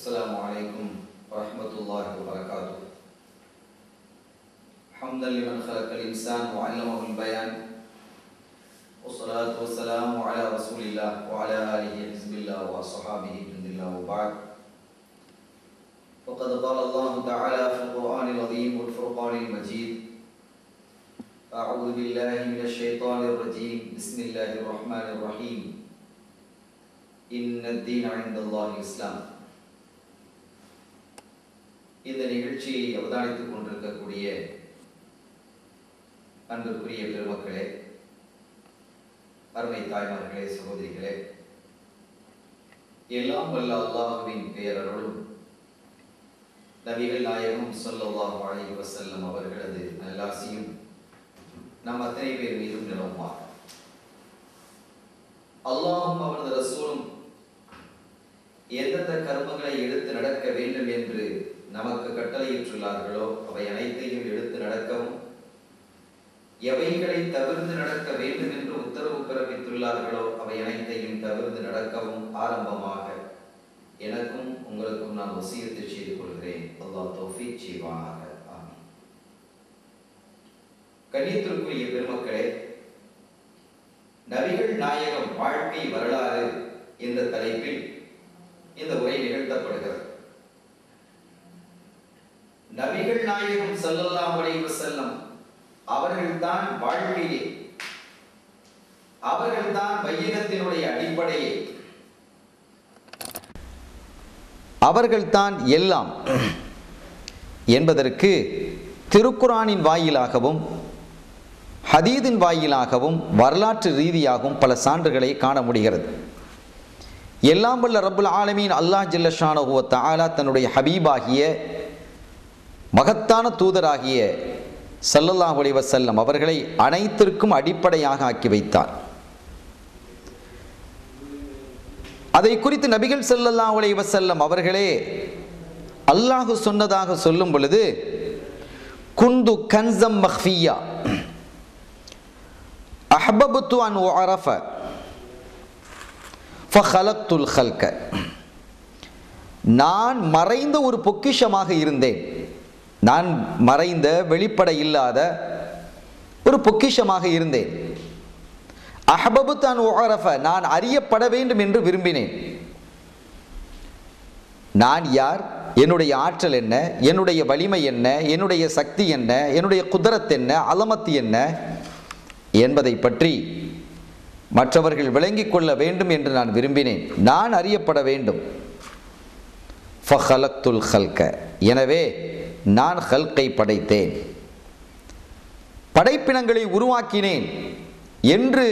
السلام علیکم ورحمۃ اللہ وبرکاتہ حمد لمن خلق الانسان وعلمه البيان. والصلاة والسلام على رسول الله وعلى آله حزب الله وصحابه بند الله وبعد. فقد قال الله تعالى في القرآن العظيم والفرقان المجيد أعوذ بالله من الشيطان الرجيم. بسم الله الرحمن الرحيم. إن الدين عند الله الإسلام. இந்த நிகழ்ச்சியை அவதானித்துக் கொண்டிருக்கக்கூடிய அன்புக்குரிய பெருமக்களே அருமை தாய்மார்களே சகோதரிகளே எல்லாம் வல்ல அல்லாஹுவின் பெயரருளும் நபிகள் நாயகம் ஸல்லல்லாஹு அலைஹி வசல்லம் அவர்களது நல்லாசியும் நம் அத்தனை பேர் மீதும் நிலவுமா அல்லாஹும் அவரது ரசூலும் எந்தெந்த கர்மங்களை எடுத்து நடக்க வேண்டும் என்று நமக்கு கட்டளையிட்டுள்ளார்களோ அவை அனைத்தையும் எடுத்து நடக்கவும் எவைகளை தவிர்த்து நடக்க வேண்டும் என்று உத்தரவு பிறப்பித்துள்ளார்களோ அவை அனைத்தையும் தவிர்த்து நடக்கவும் ஆரம்பமாக எனக்கும் உங்களுக்கும் நான் வசியத்தை செய்து கொள்கிறேன். அல்லாஹ் தௌஃபீக் செய்வானாக. ஆமீன். கண்ணியத்திற்குரிய பெருமக்களே நபிகள் நாயகம் வாழ்க்கை வரலாறு என்ற தலைப்பில் இந்த உரை நிகழ்த்தப்படுகிறது. நபிகள் நாயகம் ஸல்லல்லாஹு அலைஹி செல்லம் அவர்கள்தான் வாழ்க்கையே அவர்கள்தான் வையகத்தினுடைய அடிப்படையே. அவர்கள்தான் எல்லாம் என்பதற்கு திருக்குரானின் வாயிலாகவும் ஹதீதின் வாயிலாகவும் வரலாற்று ரீதியாகவும் பல சான்றுகளை காண முடிகிறது. எல்லாம் வல்ல ரபுல் ஆலமீன் அல்லாஹ் ஜல்லஷானஹுவ தாலா தன்னுடைய ஹபீபாகிய மகத்தான தூதராகிய ஸல்லல்லாஹு அலைஹி வஸல்லம் அவர்களை அனைத்திற்கும் அடிப்படையாக ஆக்கி வைத்தார். அதை குறித்து நபிகள் ஸல்லல்லாஹு அலைஹி வஸல்லம் அவர்களே அல்லாஹ் சொன்னதாக சொல்லும் பொழுது குந்து கன்சம் மஹ்ஃபியா அஹபபுத்து அன் உஅரஃப ஃபஹலத்துல் ஹல்க. நான் மறைந்த ஒரு பொக்கிஷமாக இருந்தேன். நான் மறைந்த வெளிப்பட இல்லாத ஒரு பொக்கிஷமாக இருந்தேன். அஹபபு தான் உரஃப நான் அறியப்பட வேண்டும் என்று விரும்பினேன். நான் யார்? என்னுடைய ஆற்றல் என்ன? என்னுடைய வலிமை என்ன? என்னுடைய சக்தி என்ன? என்னுடைய குதிரத் என்ன? அலமத்து என்ன? என்பதை பற்றி மற்றவர்கள் விளங்கிக் கொள்ள வேண்டும் என்று நான் விரும்பினேன். நான் அறியப்பட வேண்டும். ஃபஹலக்துல் ஹல்க எனவே நான் ஹல்கை படைத்தேன். படைப்பினங்களை உருவாக்கினேன் என்று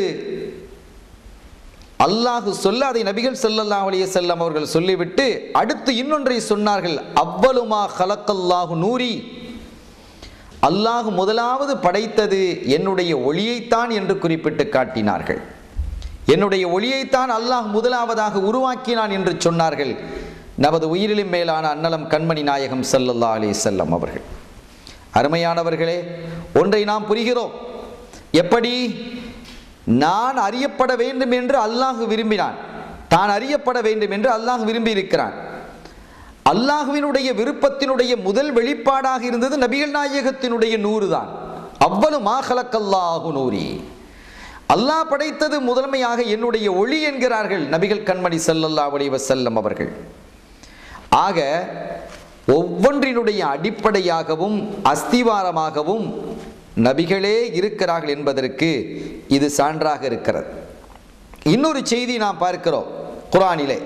அல்லாஹு சொல்ல அதை நபிகள் செல்லல்லா அலைஹி செல்லம் அவர்கள் சொல்லிவிட்டு அடுத்து இன்னொன்றை சொன்னார்கள். அவ்வளுமா ஹலக்கல்லாஹு நூரி. அல்லாஹு முதலாவது படைத்தது என்னுடைய ஒளியைத்தான் என்று குறிப்பிட்டு காட்டினார்கள். என்னுடைய ஒளியைத்தான் அல்லாஹ் முதலாவதாக உருவாக்கினான் என்று சொன்னார்கள். நமது உயிரிலும் மேலான அன்னலம் கண்மணி நாயகம் ஸல்லல்லாஹு அலி செல்லம் அவர்கள். அருமையானவர்களே ஒன்றை நாம் புரிகிறோம். எப்படி? நான் அறியப்பட வேண்டும் என்று அல்லாஹ் விரும்பினான். தான் அறியப்பட வேண்டும் என்று அல்லாஹ் விரும்பி இருக்கிறான் அல்லாஹுவினுடைய விருப்பத்தினுடைய முதல் வெளிப்பாடாக இருந்தது நபிகள் நாயகத்தினுடைய நூறு தான் அவ்வளவு மாஹலக்கல்லாஹு நூரி அல்லாஹ் படைத்தது முதன்மையாக என்னுடைய ஒளி என்கிறார்கள் நபிகள் கண்மணி செல்லல்லா அலைஹி செல்லம் அவர்கள். ஆக ஒவ்வொன்றினுடைய அடிப்படையாகவும் அஸ்திவாரமாகவும் நபிகளே இருக்கிறார்கள் என்பதற்கு இது சான்றாக இருக்கிறது. இன்னொரு செய்தி நாம் பார்க்கிறோம் குரானிலே.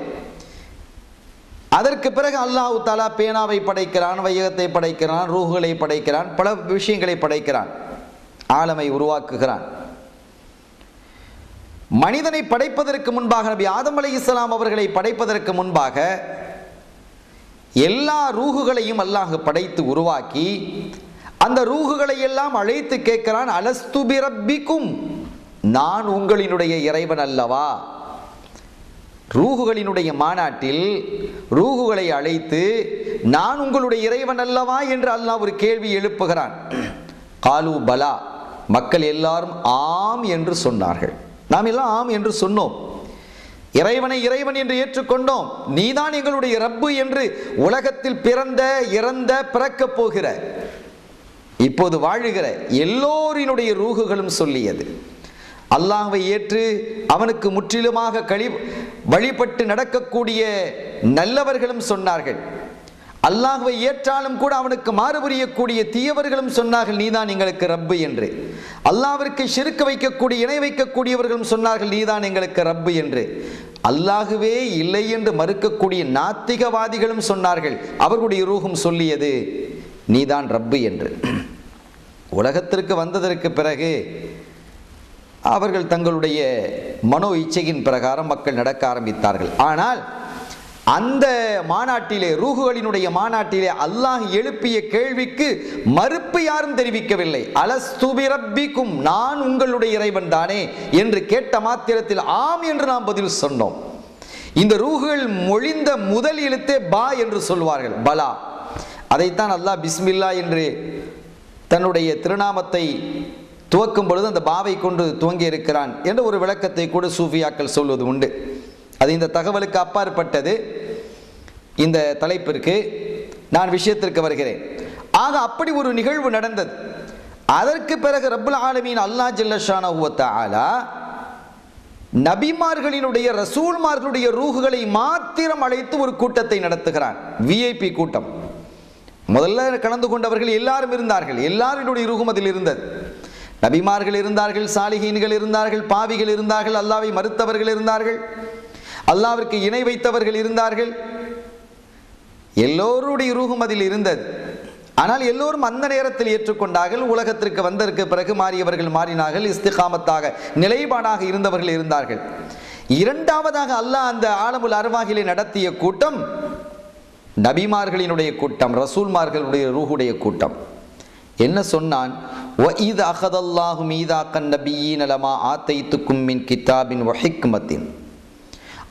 அதற்கு பிறகு அல்லாஹு தாலா பேனாவை படைக்கிறான் வையகத்தை படைக்கிறான் ரூகுகளை படைக்கிறான் பல விஷயங்களை படைக்கிறான் ஆலமை உருவாக்குகிறான். மனிதனை படைப்பதற்கு முன்பாக நபி ஆதம் அலி இஸ்லாம் அவர்களை படைப்பதற்கு முன்பாக எல்லா ரூகுகளையும் அல்லாஹ் படைத்து உருவாக்கி அந்த ரூகுகளை எல்லாம் அழைத்து கேட்கிறான் அலஸ்து ரப்பிக்கும் நான் உங்களினுடைய இறைவன் அல்லவா? ரூகுகளினுடைய மாநாட்டில் ரூகுகளை அழைத்து நான் உங்களுடைய இறைவன் அல்லவா? என்று அல்லாஹ் ஒரு கேள்வி எழுப்புகிறான். காலு பலா. மக்கள் எல்லாரும் ஆம் என்று சொன்னார்கள். நாம் எல்லாம் ஆம் என்று சொன்னோம். இறைவனை இறைவன் என்று ஏற்றுக்கொண்டோம். நீதான் எங்களுடைய ரப்பு என்று உலகத்தில் பிறந்த இறந்த பிறக்கப் போகிற இப்போது வாழுகிற எல்லோரினுடைய ரூகுகளும் சொல்லியது. அல்லாஹ்வை ஏற்று அவனுக்கு முற்றிலுமாக கழி வழிபட்டு நடக்கக்கூடிய நல்லவர்களும் சொன்னார்கள். அல்லாஹுவை ஏற்றாலும் கூட அவனுக்கு மாறுபுரியக்கூடிய தீயவர்களும் சொன்னார்கள் நீதான் எங்களுக்கு ரப்பு என்று. அல்லாவிற்கு ஷிருக்க வைக்கக்கூடிய இணை வைக்கக்கூடியவர்களும் சொன்னார்கள் நீதான் எங்களுக்கு ரப்பு என்று. அல்லாகவே இல்லை என்று மறுக்கக்கூடிய நாத்திகவாதிகளும் சொன்னார்கள் அவர்களுடைய ரூகம் சொல்லியது நீதான் ரப்பு என்று. உலகத்திற்கு வந்ததற்கு பிறகு அவர்கள் தங்களுடைய மனோ இச்சையின் பிரகாரம் மக்கள் நடக்க ஆரம்பித்தார்கள். ஆனால் அந்த மாநாட்டிலே ரூகுகளினுடைய மாநாட்டிலே அல்லாஹ் எழுப்பிய கேள்விக்கு மறுப்பு யாரும் தெரிவிக்கவில்லை. அலஸ்துபிரப்பிக்கும் நான் உங்களுடைய இறைவன் தானே என்று கேட்ட மாத்திரத்தில் ஆம் என்று நாம் பதில் சொன்னோம். இந்த ரூகுகள் மொழிந்த முதல் எழுத்தே பா என்று சொல்வார்கள். பலா. அதைத்தான் அல்லாஹ் பிஸ்மில்லா என்று தன்னுடைய திருநாமத்தை துவக்கும் பொழுது அந்த பாவை கொண்டு துவங்கி இருக்கிறான் என்ற ஒரு விளக்கத்தை கூட சூஃபியாக்கள் சொல்வது உண்டு. அது இந்த தகவலுக்கு அப்பாற்பட்டது. இந்த தலைப்பிற்கு நான் விஷயத்திற்கு வருகிறேன். ஆக அப்படி ஒரு நிகழ்வு நடந்தது. அதற்கு பிறகு ரப்புல் ஆலமீன் அல்லாஹ் ஜல்லஷானஹு ஆலா நபிமார்களினுடைய ரசூல்மார்களுடைய ரூகுகளை மாத்திரம் அழைத்து ஒரு கூட்டத்தை நடத்துகிறான். விஐபி கூட்டம். முதல்ல கலந்து கொண்டவர்கள் எல்லாரும் இருந்தார்கள். எல்லாருடைய ரூகும் அதில் இருந்தது. நபிமார்கள் இருந்தார்கள் சாலிகீன்கள் இருந்தார்கள் பாவிகள் இருந்தார்கள் அல்லாவை மறுத்தவர்கள் இருந்தார்கள். அல்லாவிற்கு இணை வைத்தவர்கள் இருந்தார்கள். எல்லோருடைய ரூகும் அதில் இருந்தது. ஆனால் எல்லோரும் அந்த நேரத்தில் ஏற்றுக்கொண்டார்கள். உலகத்திற்கு வந்ததற்கு பிறகு மாறியவர்கள் மாறினார்கள். இஸ்திகாமத்தாக நிலைப்பாடாக இருந்தவர்கள் இருந்தார்கள். இரண்டாவதாக அல்லாஹ் அந்த ஆலமுல் அருவாகிலை நடத்திய கூட்டம் நபிமார்களினுடைய கூட்டம் ரசூல்மார்களுடைய ரூஹுடைய கூட்டம். என்ன சொன்னான்? அகதல்லாஹு மீதாக்கன் நபியின் ஆத்தைத்துக்கும் மின் கித்தாபின் வஹிக்மத்தின்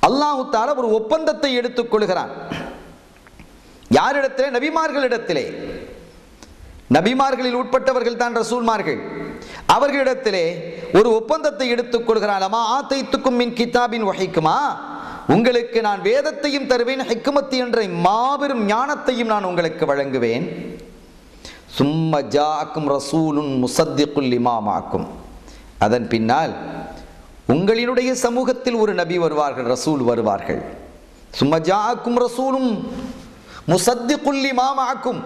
அல்லாஹுத்தால ஒரு ஒப்பந்தத்தை எடுத்துக் கொள்கிறான் யாரிடத்திலே? நபிமார்களிடத்திலே. நபிமார்களில் உட்பட்டவர்கள் தான் ரசூல்மார்கள். அவர்களிடத்திலே ஒரு ஒப்பந்தத்தை எடுத்துக்கொள்கிறான். அம்மா ஆத்தைத்துக்கும் மின் கிதாபின் வகைக்குமா உங்களுக்கு நான் வேதத்தையும் தருவேன் ஹெக்குமத்தி என்ற மாபெரும் ஞானத்தையும் நான் உங்களுக்கு வழங்குவேன். சும்ம ஜாக்கும் ரசூலும் முசத்திக்குல் இமாமாக்கும். அதன் பின்னால் உங்களினுடைய சமூகத்தில் ஒரு நபி வருவார்கள் ரசூல் வருவார்கள். சுமஜாக்கும் ஜாக்கும் ரசூலும் குல்லி மாமாக்கும்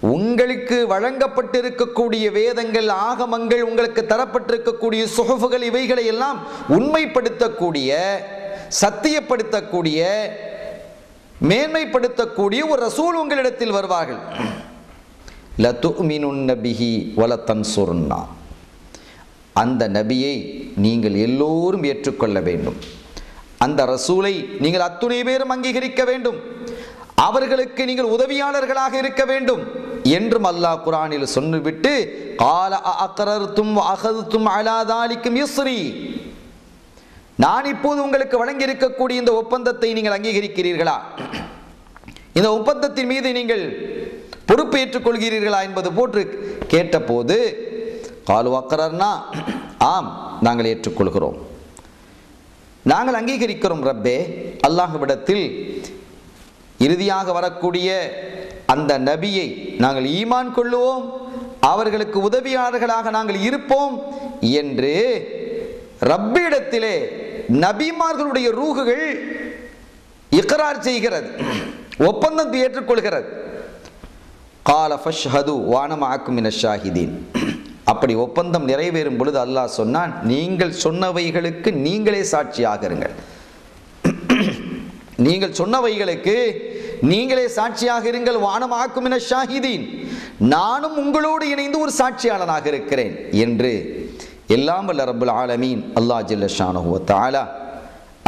உங்களுக்கு வழங்கப்பட்டிருக்கக்கூடிய வேதங்கள் ஆகமங்கள் உங்களுக்கு தரப்பட்டிருக்கக்கூடிய சுகஃபுகள் இவைகளை எல்லாம் உண்மைப்படுத்தக்கூடிய சத்தியப்படுத்தக்கூடிய மேன்மைப்படுத்தக்கூடிய ஒரு ரசூல் உங்களிடத்தில் வருவார்கள். லதுமினுன்ன பிஹி வலத்தன்சுருன்னா அந்த நபியை நீங்கள் எல்லோரும் ஏற்றுக்கொள்ள வேண்டும். அந்த ரசூலை நீங்கள் அத்துணை பேரும் அங்கீகரிக்க வேண்டும். அவர்களுக்கு நீங்கள் உதவியாளர்களாக இருக்க வேண்டும் என்றும் அல்லாஹ் குரானில் சொல்லிவிட்டு கால அக்கரர்த்தும் அகதுத்தும் அலாதாலிக்கும் இஸ்ரி நான் இப்போது உங்களுக்கு வழங்கி இருக்கக்கூடிய இந்த ஒப்பந்தத்தை நீங்கள் அங்கீகரிக்கிறீர்களா? இந்த ஒப்பந்தத்தின் மீது நீங்கள் பொறுப்பு ஏற்றுக்கொள்கிறீர்களா என்பது போன்று கேட்டபோது காலு அக்கரர்னா ஆம் நாங்கள் ஏற்றுக்கொள்கிறோம். நாங்கள் அங்கீகரிக்கிறோம் ரப்பே அல்லாஹ்விடத்தில் இறுதியாக வரக்கூடிய அந்த நபியை நாங்கள் ஈமான் கொள்ளுவோம் அவர்களுக்கு உதவியாளர்களாக நாங்கள் இருப்போம் என்று ரப்பிடத்திலே நபிமார்களுடைய ரூகுகள் இக்கரார் செய்கிறது ஒப்பந்தத்தை ஏற்றுக்கொள்கிறது. கால ஃபஷ்ஹது வானமாக்கும் ஷாஹிதீன். அப்படி ஒப்பந்தம் நிறைவேறும் பொழுது அல்லாஹ் சொன்னான் நீங்கள் சொன்னவைகளுக்கு நீங்களே சாட்சியாக இருங்கள் நீங்கள் சொன்னவைகளுக்கு நீங்களே சாட்சியாக இருங்கள் வானமாக்கும் என ஷாஹிதீன். நானும் உங்களோடு இணைந்து ஒரு சாட்சியாளனாக இருக்கிறேன். என்று எல்லாம் வல்ல ரபுல் ஆலமீன் அல்லாஹ் ஜில்லஷானுவத் ஆலா தாலா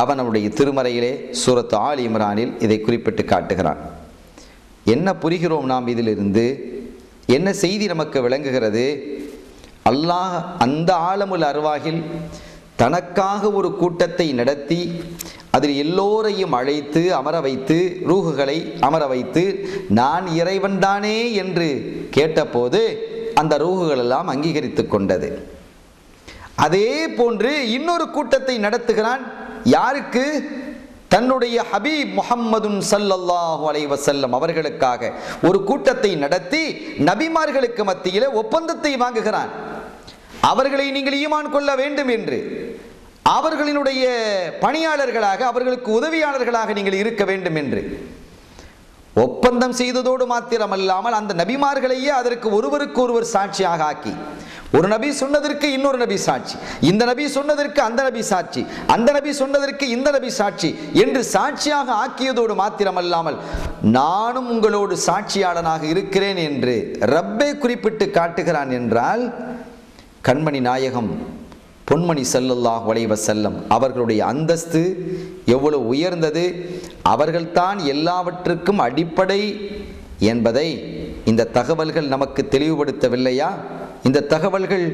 அவனுடைய திருமறையிலே சூரத் ஆல் இம்ரானில் இதை குறிப்பிட்டு காட்டுகிறான். என்ன புரிகிறோம் நாம் இதிலிருந்து? என்ன செய்தி நமக்கு விளங்குகிறது? அல்லாஹ் அந்த ஆலமுல் அருவாகில் தனக்காக ஒரு கூட்டத்தை நடத்தி அதில் எல்லோரையும் அழைத்து அமர வைத்து ரூகுகளை அமர வைத்து நான் இறைவன்தானே என்று கேட்டபோது அந்த ரூகுகள் எல்லாம் அங்கீகரித்து கொண்டது. அதே போன்று இன்னொரு கூட்டத்தை நடத்துகிறான். யாருக்கு? தன்னுடைய ஹபீப் முஹம்மதுன் சல்லல்லாஹு அலைவசல்லம் அவர்களுக்காக ஒரு கூட்டத்தை நடத்தி நபிமார்களுக்கு மத்தியிலே ஒப்பந்தத்தை வாங்குகிறான். அவர்களை நீங்கள் ஈமான் கொள்ள வேண்டும் என்று. அவர்களினுடைய பணியாளர்களாக அவர்களுக்கு உதவியாளர்களாக நீங்கள் இருக்க வேண்டும் என்று. ஒப்பந்தம் செய்ததோடு மாத்திரமல்லாமல் அந்த நபிமார்களையே அதற்கு ஒருவருக்கு ஒருவர் சாட்சியாக ஆக்கி ஒரு நபி சொன்னதற்கு இன்னொரு நபி சாட்சி. இந்த நபி சொன்னதற்கு அந்த நபி சாட்சி. அந்த நபி சொன்னதற்கு இந்த நபி சாட்சி என்று சாட்சியாக ஆக்கியதோடு மாத்திரமல்லாமல் நானும் உங்களோடு சாட்சியாளனாக இருக்கிறேன் என்று ரப்பே குறிப்பிட்டு காட்டுகிறான் என்றால் கண்மணி நாயகம் பொன்மணி ஸல்லல்லாஹு வளைவ செல்லம் அவர்களுடைய அந்தஸ்து எவ்வளவு உயர்ந்தது அவர்கள்தான் எல்லாவற்றுக்கும் அடிப்படை என்பதை இந்த தகவல்கள் நமக்கு தெளிவுபடுத்தவில்லையா? இந்த தகவல்கள்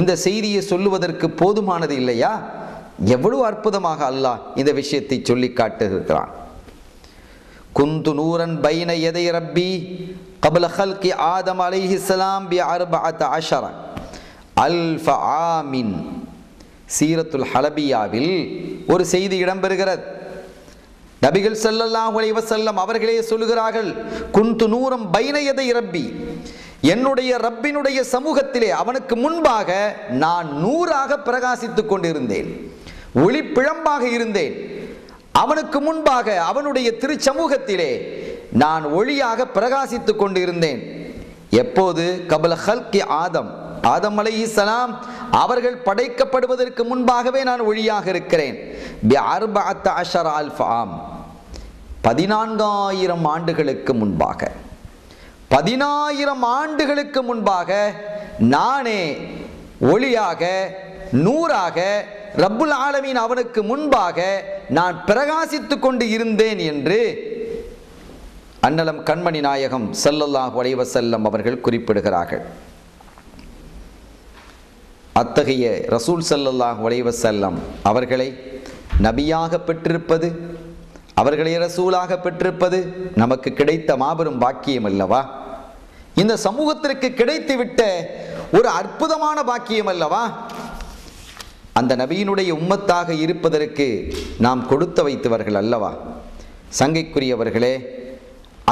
இந்த செய்தியை சொல்லுவதற்கு போதுமானது இல்லையா? எவ்வளவு அற்புதமாக அல்லாஹ் இந்த விஷயத்தை சொல்லி காட்டுகிறான். குந்து நூரன் பைன எதை ரப்பி கபல ஹல்கி ஆதம் அலிஹிஸ்லாம் பி அர்பஅத் அஷர அல்ஃப ஆமின். சீரத்துல் ஹலபியாவில் ஒரு செய்தி இடம்பெறுகிறது. நபிகள் செல்லல்லாம் உலைவ செல்லம் அவர்களே சொல்லுகிறார்கள் குந்து நூரம் பைன எதை ரப்பி என்னுடைய ரப்பினுடைய சமூகத்திலே அவனுக்கு முன்பாக நான் நூறாக பிரகாசித்துக் கொண்டிருந்தேன். ஒளி பிழம்பாக இருந்தேன். அவனுக்கு முன்பாக அவனுடைய திருச்சமூகத்திலே நான் ஒளியாக பிரகாசித்துக் கொண்டிருந்தேன். எப்போது? கபல ஹல்கி ஆதம். ஆதம் அலைஹிஸ்ஸலாம் அவர்கள் படைக்கப்படுவதற்கு முன்பாகவே நான் ஒளியாக இருக்கிறேன். பி பதினான்காயிரம் ஆண்டுகளுக்கு முன்பாக. பதினாயிரம் ஆண்டுகளுக்கு முன்பாக நானே ஒளியாக நூறாக ரப்புல் ஆலமீன் அவனுக்கு முன்பாக நான் பிரகாசித்துக் கொண்டு இருந்தேன் என்று அன்னலம் கண்மணி நாயகம் ஸல்லல்லாஹு அலைஹி செல்லம் அவர்கள் குறிப்பிடுகிறார்கள். அத்தகைய ரசூல் ஸல்லல்லாஹு அலைஹி செல்லம் அவர்களை நபியாக பெற்றிருப்பது அவர்களை ரசூலாக பெற்றிருப்பது நமக்கு கிடைத்த மாபெரும் பாக்கியம் அல்லவா? இந்த சமூகத்திற்கு கிடைத்துவிட்ட ஒரு அற்புதமான பாக்கியம் அல்லவா? அந்த நபியினுடைய உம்மத்தாக இருப்பதற்கு நாம் கொடுத்து வைத்தவர்கள் அல்லவா? சங்கைக்குரியவர்களே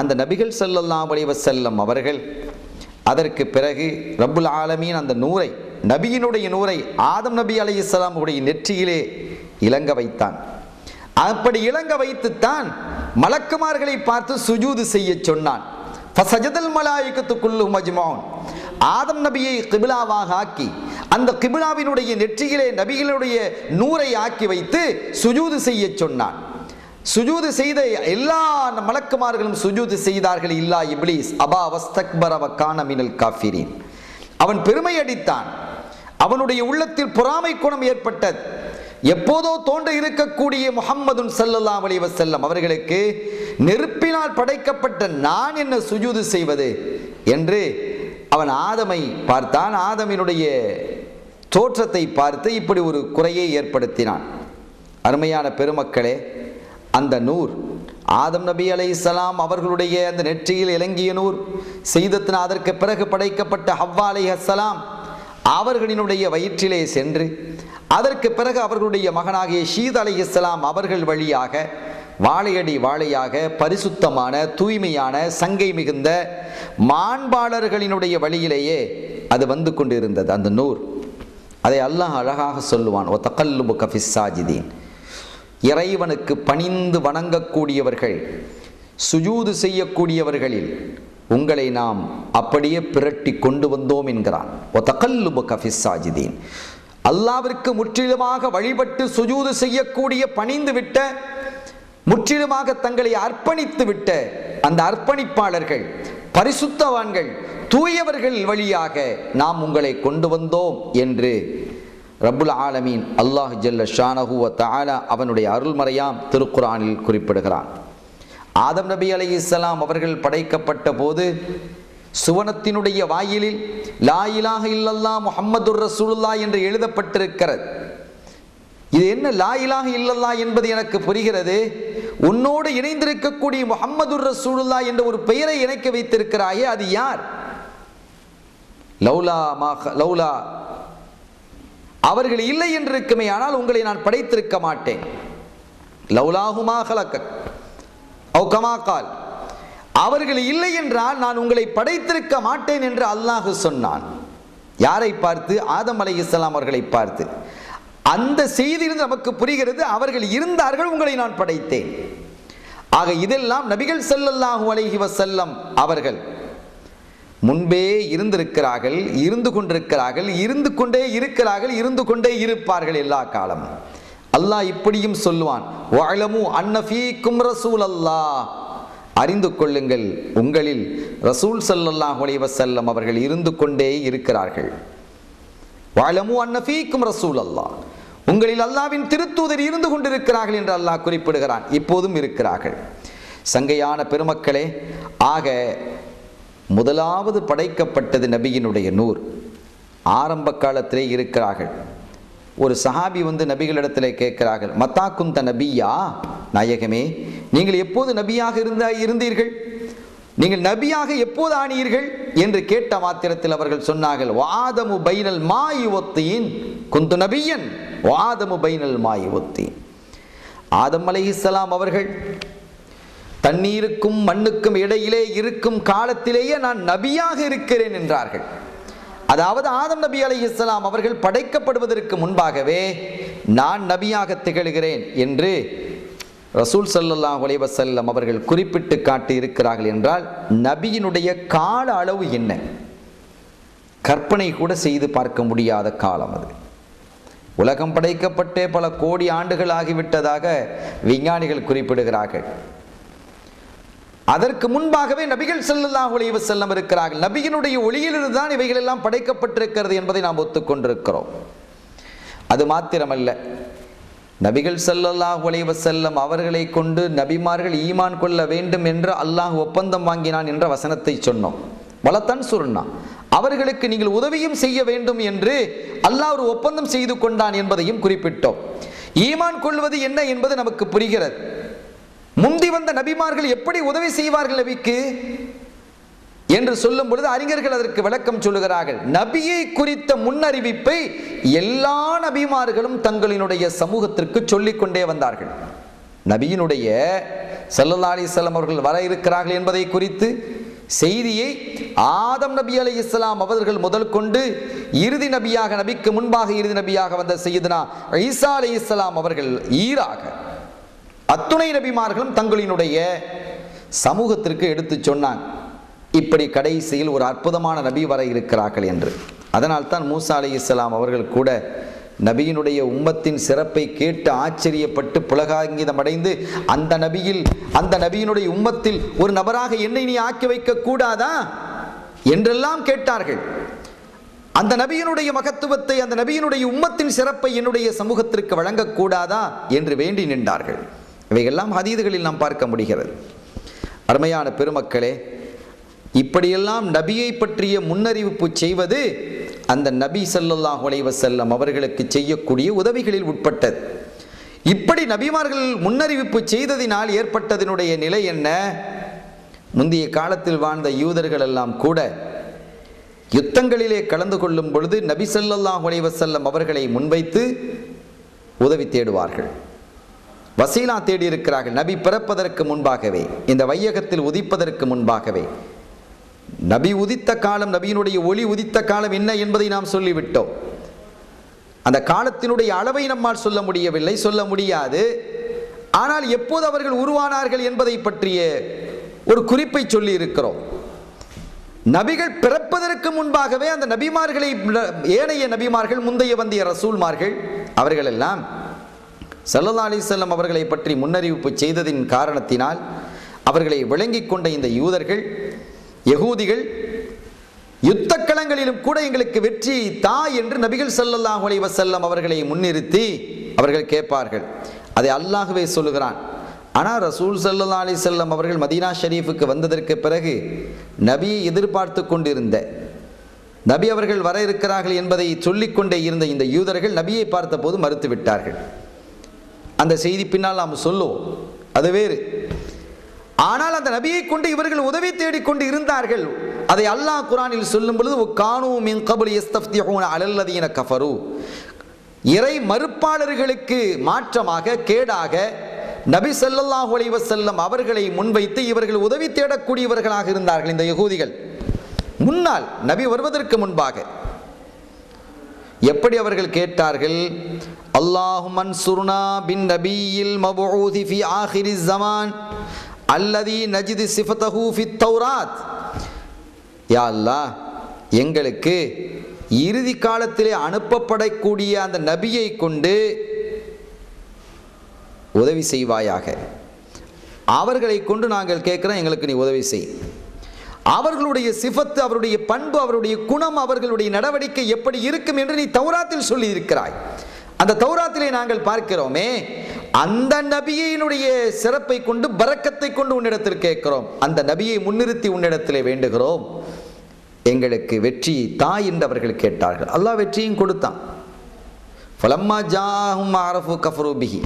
அந்த நபிகள் ஸல்லல்லாஹு அலைஹி வஸல்லம் அவர்கள் அதற்கு பிறகு ரப்புல் ஆலமீன் அந்த நூரை நபியினுடைய நூரை ஆதம் நபி அலைஹிஸ்ஸலாம் உடைய நெற்றியிலே இலங்க வைத்தான். அப்படி இளங்க வைத்துத்தான் மலக்குமார்களை பார்த்து சுஜூது செய்ய சொன்னான். ஃபசஜதல் மலாயிகத்து குல்லு ஆதம் நபியை கிபிலாவாக ஆக்கி அந்த கிபிலாவினுடைய நெற்றியிலே நபிகளுடைய நூரை ஆக்கி வைத்து சுஜூது செய்ய சொன்னான். சுஜூது செய்த எல்லா மலக்குமார்களும் சுஜூது செய்தார்கள் இல்லா இப்ளீஸ் அபா வஸ்தக்பர வக்கான மினல் காஃபிரின். அவன் பெருமை அடித்தான். அவனுடைய உள்ளத்தில் பொறாமை குணம் ஏற்பட்டது. எப்போதோ தோன்ற இருக்கக்கூடிய முஹம்மதுன் ஸல்லல்லாஹு அலி வசல்லம் அவர்களுக்கு நெருப்பினால் படைக்கப்பட்ட நான் என்ன சுஜூது செய்வது என்று அவன் ஆதமை பார்த்தான். ஆதமினுடைய தோற்றத்தை பார்த்து இப்படி ஒரு குறையை ஏற்படுத்தினான். அருமையான பெருமக்களே அந்த நூர் ஆதம் நபி அலை இஸ்லாம் அவர்களுடைய அந்த நெற்றியில் இலங்கிய நூர் செய்தத்தின் அதற்கு பிறகு படைக்கப்பட்ட ஹவ்வா ஹஸ்ஸலாம் அவர்களினுடைய வயிற்றிலே சென்று அதற்கு பிறகு அவர்களுடைய மகனாகிய ஷீத் அலைஹிஸ்ஸலாம் அவர்கள் வழியாக வாழையடி வாழையாக பரிசுத்தமான தூய்மையான சங்கை மிகுந்த மாண்பாளர்களினுடைய வழியிலேயே அது வந்து கொண்டிருந்தது. அந்த நூர் அதை அல்லாஹ் அழகாக சொல்லுவான். ஒ தக்கல்லுபு கஃபிஸ் சாஜிதீன். இறைவனுக்கு பணிந்து வணங்கக்கூடியவர்கள் சுஜூது செய்யக்கூடியவர்களில் உங்களை நாம் அப்படியே பிரட்டி கொண்டு வந்தோம் என்கிறான். ஒ தக்கல்லுபு கஃபிஸ் சாஜிதீன். அல்லாவிற்கு முற்றிலுமாக வழிபட்டு சுஜூது செய்யக்கூடிய பணிந்து விட்ட முற்றிலுமாக தங்களை அர்ப்பணித்து விட்ட அந்த அர்ப்பணிப்பாளர்கள் பரிசுத்தவான்கள் தூயவர்கள் வழியாக நாம் உங்களை கொண்டு வந்தோம் என்று ரபுல் ஆலமீன் அல்லாஹ் ஜல்ல ஷானஹுவ தாலா அவனுடைய அருள்மறையாம் திருக்குரானில் குறிப்பிடுகிறான். ஆதம் நபி அலைஹிஸ்ஸலாம் அவர்கள் படைக்கப்பட்ட போது சுவனத்தினுடைய வாயிலில் லாயிலாக இல்லல்லா முஹம்மது ரசூலுல்லா என்று எழுதப்பட்டிருக்கிறது. இது என்ன லா இல்லல்லா என்பது எனக்கு புரிகிறது. உன்னோடு இணைந்திருக்கக்கூடிய முஹம்மதுர் ரசூலுல்லா என்ற ஒரு பெயரை இணைக்க வைத்திருக்கிறாயே அது யார்? லௌலா லௌலா அவர்கள் இல்லை என்று இருக்குமே ஆனால் உங்களை நான் படைத்திருக்க மாட்டேன். லௌலாகுமா ஹலக்கக் அவு கால் அவர்கள் இல்லை என்றால் நான் உங்களை படைத்திருக்க மாட்டேன் என்று அல்லாஹு சொன்னான். யாரை பார்த்து? ஆதம் அலைஹிஸ்ஸலாம் அவர்களை பார்த்து. அந்த செய்தியிலிருந்து நமக்கு புரிகிறது அவர்கள் இருந்தார்கள் உங்களை நான் படைத்தேன். ஆக இதெல்லாம் நபிகள் செல்லல்லாஹு அலைஹி வசல்லம் அவர்கள் முன்பே இருந்திருக்கிறார்கள் இருந்து கொண்டிருக்கிறார்கள் இருந்து கொண்டே இருக்கிறார்கள் இருந்து கொண்டே இருப்பார்கள் எல்லா காலமும். அல்லாஹ் இப்படியும் சொல்லுவான் வாழமு அன்னஃபீக்கும் ரசூல் அல்லாஹ் அறிந்து கொள்ளுங்கள். உங்களில் ரசூல் ஸல்லல்லாஹு அலைஹி அவர்கள் இருந்து கொண்டே இருக்கிறார்கள். வாழமு அன்னஃபீக்கும் ரசூல் அல்லாஹ் உங்களில் அல்லாவின் திருத்தூதர் இருந்து கொண்டிருக்கிறார்கள் என்று அல்லாஹ் குறிப்பிடுகிறான். இப்போதும் இருக்கிறார்கள். சங்கையான பெருமக்களே ஆக முதலாவது படைக்கப்பட்டது நபியினுடைய நூர். ஆரம்ப காலத்திலே இருக்கிறார்கள். ஒரு சஹாபி வந்து நபிகளிடத்தில் கேட்கிறார்கள் மத்தா குந்த நபியா? நாயகமே நீங்கள் எப்போது நபியாக இருந்த இருந்தீர்கள்? நீங்கள் நபியாக எப்போது ஆனீர்கள்? என்று கேட்ட மாத்திரத்தில் அவர்கள் சொன்னார்கள் வாதமு பைனல் மாயு ஒத்தியின் குந்து நபியன் வாதமு பைனல் மாயு ஒத்தீன். ஆதம் அலைஹிஸ்ஸலாம் அவர்கள் தண்ணீருக்கும் மண்ணுக்கும் இடையிலே இருக்கும் காலத்திலேயே நான் நபியாக இருக்கிறேன் என்றார்கள். அதாவது ஆதம் நபி அலைஹிஸ்ஸலாம் அவர்கள் படைக்கப்படுவதற்கு முன்பாகவே நான் நபியாக திகழ்கிறேன் என்று ரசூல் ஸல்லல்லாஹு அலைஹி அவர்கள் குறிப்பிட்டு காட்டி இருக்கிறார்கள் என்றால் நபியினுடைய கால அளவு என்ன? கற்பனை கூட செய்து பார்க்க முடியாத காலம் அது. உலகம் படைக்கப்பட்டே பல கோடி ஆண்டுகள் ஆகிவிட்டதாக விஞ்ஞானிகள் குறிப்பிடுகிறார்கள். அதற்கு முன்பாகவே நபிகள் செல்லல்லாஹ் அலைஹி செல்லம் இருக்கிறார்கள். நபியினுடைய ஒளியிலிருந்து தான் இவைகள் எல்லாம் படைக்கப்பட்டிருக்கிறது என்பதை நாம் ஒத்துக்கொண்டிருக்கிறோம். அது மாத்திரமல்ல. நபிகள் செல்லல்லாஹ் அலைஹி செல்லம் அவர்களை கொண்டு நபிமார்கள் ஈமான் கொள்ள வேண்டும் என்று அல்லாஹ் ஒப்பந்தம் வாங்கினான் என்ற வசனத்தை சொன்னோம். வலத்தன் சுருண்ணா அவர்களுக்கு நீங்கள் உதவியும் செய்ய வேண்டும் என்று அல்லாஹ் ஒரு ஒப்பந்தம் செய்து கொண்டான் என்பதையும் குறிப்பிட்டோம். ஈமான் கொள்வது என்ன என்பது நமக்கு புரிகிறது. முந்தி வந்த நபிமார்கள் எப்படி உதவி செய்வார்கள் நபிக்கு? என்று சொல்லும் பொழுது அறிஞர்கள் அதற்கு விளக்கம் சொல்லுகிறார்கள். நபியை குறித்த முன்னறிவிப்பை எல்லா நபிமார்களும் தங்களினுடைய சமூகத்திற்கு சொல்லிக்கொண்டே வந்தார்கள். நபியினுடைய ஸல்லல்லாஹு அலைஹி அவர்கள் வர இருக்கிறார்கள் என்பதை குறித்து செய்தியை ஆதம் நபி அலி இஸ்லாம் அவர்கள் முதல் கொண்டு இறுதி நபியாக நபிக்கு முன்பாக இறுதி நபியாக வந்த செய்தனா ஈசா அலி இஸ்லாம் அவர்கள் ஈராக அத்துணை நபிமார்களும் தங்களினுடைய சமூகத்திற்கு எடுத்து சொன்னாங்க இப்படி கடைசியில் ஒரு அற்புதமான நபி வர இருக்கிறார்கள் என்று. அதனால் தான் மூசா அலி இஸ்லாம் அவர்கள் கூட நபியினுடைய உம்மத்தின் சிறப்பை கேட்டு ஆச்சரியப்பட்டு புலகாங்கிதம் அடைந்து அந்த நபியில் அந்த நபியினுடைய உம்மத்தில் ஒரு நபராக என்னை நீ ஆக்கி வைக்க கூடாதா என்றெல்லாம் கேட்டார்கள். அந்த நபியினுடைய மகத்துவத்தை அந்த நபியினுடைய உம்மத்தின் சிறப்பை என்னுடைய சமூகத்திற்கு வழங்கக்கூடாதா என்று வேண்டி நின்றார்கள். இவையெல்லாம் ஹதீதுகளில் நாம் பார்க்க முடிகிறது. அருமையான பெருமக்களே இப்படியெல்லாம் நபியை பற்றிய முன்னறிவிப்பு செய்வது அந்த நபி சல்லாஹ் செல்லம் அவர்களுக்கு செய்யக்கூடிய உதவிகளில் உட்பட்டது. இப்படி நபிமார்கள் முன்னறிவிப்பு செய்ததினால் ஏற்பட்டதனுடைய நிலை என்ன? முந்தைய காலத்தில் வாழ்ந்த யூதர்கள் எல்லாம் கூட யுத்தங்களிலே கலந்து கொள்ளும் பொழுது நபி ஸல்லல்லாஹு செல்லம் அவர்களை முன்வைத்து உதவி தேடுவார்கள். வசீலா தேடி இருக்கிறார்கள் நபி பிறப்பதற்கு முன்பாகவே இந்த வையகத்தில் உதிப்பதற்கு முன்பாகவே. நபி உதித்த காலம் நபியினுடைய ஒளி உதித்த காலம் என்ன என்பதை நாம் சொல்லிவிட்டோம். அந்த காலத்தினுடைய அளவை நம்மால் சொல்ல முடியவில்லை சொல்ல முடியாது. ஆனால் எப்போது அவர்கள் உருவானார்கள் என்பதை பற்றிய ஒரு குறிப்பை சொல்லி இருக்கிறோம் நபிகள் பிறப்பதற்கு முன்பாகவே அந்த நபிமார்களை ஏனைய நபிமார்கள் முந்தைய வந்திய ரசூல்மார்கள் அவர்களெல்லாம் சல்லா அலிசல்லம் அவர்களை பற்றி முன்னறிவிப்பு செய்ததின் காரணத்தினால் அவர்களை விளங்கிக் கொண்ட இந்த யூதர்கள் யகூதிகள் யுத்த களங்களிலும் கூட எங்களுக்கு வெற்றி தா என்று நபிகள் ஸல்லல்லாஹு அலைஹி வஸல்லம் அவர்களை முன்னிறுத்தி அவர்கள் கேட்பார்கள். அதை அல்லாகவே சொல்லுகிறான். ஆனால் ரசூல் சல்லா அலி செல்லம் அவர்கள் மதீனா ஷெரீஃபுக்கு வந்ததற்கு பிறகு நபியை எதிர்பார்த்து கொண்டிருந்த நபி அவர்கள் வர இருக்கிறார்கள் என்பதை சொல்லிக்கொண்டே இருந்த இந்த யூதர்கள் நபியை பார்த்தபோது மறுத்து விட்டார்கள் அந்த செய்தி பின்னால் நாம் சொல்லுவோம். அது வேறு. ஆனால் அந்த நபியை கொண்டு இவர்கள் உதவி தேடிக்கொண்டு இருந்தார்கள். அதை அல்லாஹ் குரானில் சொல்லும் பொழுது கானு மின் கபுல் யஸ்தஃப்திஹூன அலல்லதீன கஃபரு. இறை மறுப்பாளர்களுக்கு மாற்றமாக கேடாக நபி ஸல்லல்லாஹு அலைஹி வஸல்லம் அவர்களை முன்வைத்து இவர்கள் உதவி தேடக்கூடியவர்களாக இருந்தார்கள் இந்த யகூதிகள். முன்னால் நபி வருவதற்கு முன்பாக எப்படி அவர்கள் கேட்டார்கள்? அல்லாஹும் மன்சுர்னா பின் நபியில் மபூதி ஃபி ஆஹிரி ஜமான் அல்லதி நஜிது சிஃபதஹு ஃபி தௌராத். யா அல்லாஹ் எங்களுக்கு இறுதி காலத்திலே அனுப்பப்படக்கூடிய அந்த நபியை கொண்டு உதவி செய்வாயாக. அவர்களை கொண்டு நாங்கள் கேட்குறோம் எங்களுக்கு நீ உதவி செய். அவர்களுடைய சிஃபத்து அவருடைய பண்பு அவருடைய குணம் அவர்களுடைய நடவடிக்கை எப்படி இருக்கும் என்று நீ தௌராத்தில் சொல்லி இருக்கிறாய் அந்த தௌராத்திலே நாங்கள் பார்க்கிறோமே அந்த நபியினுடைய சிறப்பை கொண்டு பரக்கத்தை கொண்டு உன்னிடத்தில் கேட்கிறோம். அந்த நபியை முன்னிறுத்தி உன்னிடத்திலே வேண்டுகிறோம். எங்களுக்கு வெற்றி தாய் என்று அவர்கள் கேட்டார்கள். அல்லாஹ் வெற்றியும் கொடுத்தான். ஃபலம்மா ஜாஹும் அரஃபு கஃபரு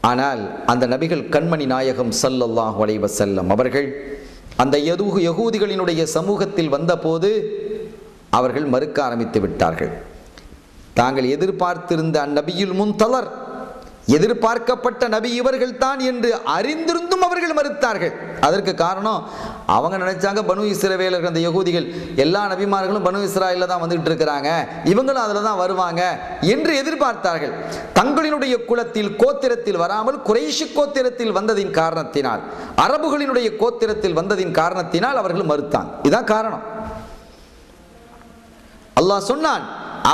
ஆனால் அந்த நபிகள் கண்மணி நாயகம் சல்லல்லாஹ் வலைவசல்லம் அவர்கள் அந்த யது யகூதிகளினுடைய சமூகத்தில் வந்தபோது அவர்கள் மறுக்க ஆரம்பித்து விட்டார்கள். தாங்கள் எதிர்பார்த்திருந்த அந்நபியின் முன் தளர் எதிர்பார்க்கப்பட்ட நபி இவர்கள் தான் என்று அறிந்திருந்தும் அவர்கள் மறுத்தார்கள். அதற்கு காரணம் அவங்க நினைச்சாங்க பனு இஸ்ரவேலர்கள் அந்த யகூதிகள் எல்லா நபிமார்களும் பனு இஸ்ராயல்ல தான் வந்துகிட்டு இருக்கிறாங்க இவங்களும் அதில் தான் வருவாங்க என்று எதிர்பார்த்தார்கள். தங்களினுடைய குலத்தில் கோத்திரத்தில் வராமல் குறைஷி கோத்திரத்தில் வந்ததின் காரணத்தினால் அரபுகளினுடைய கோத்திரத்தில் வந்ததின் காரணத்தினால் அவர்கள் மறுத்தாங்க. இதுதான் காரணம். அல்லாஹ் சொன்னான்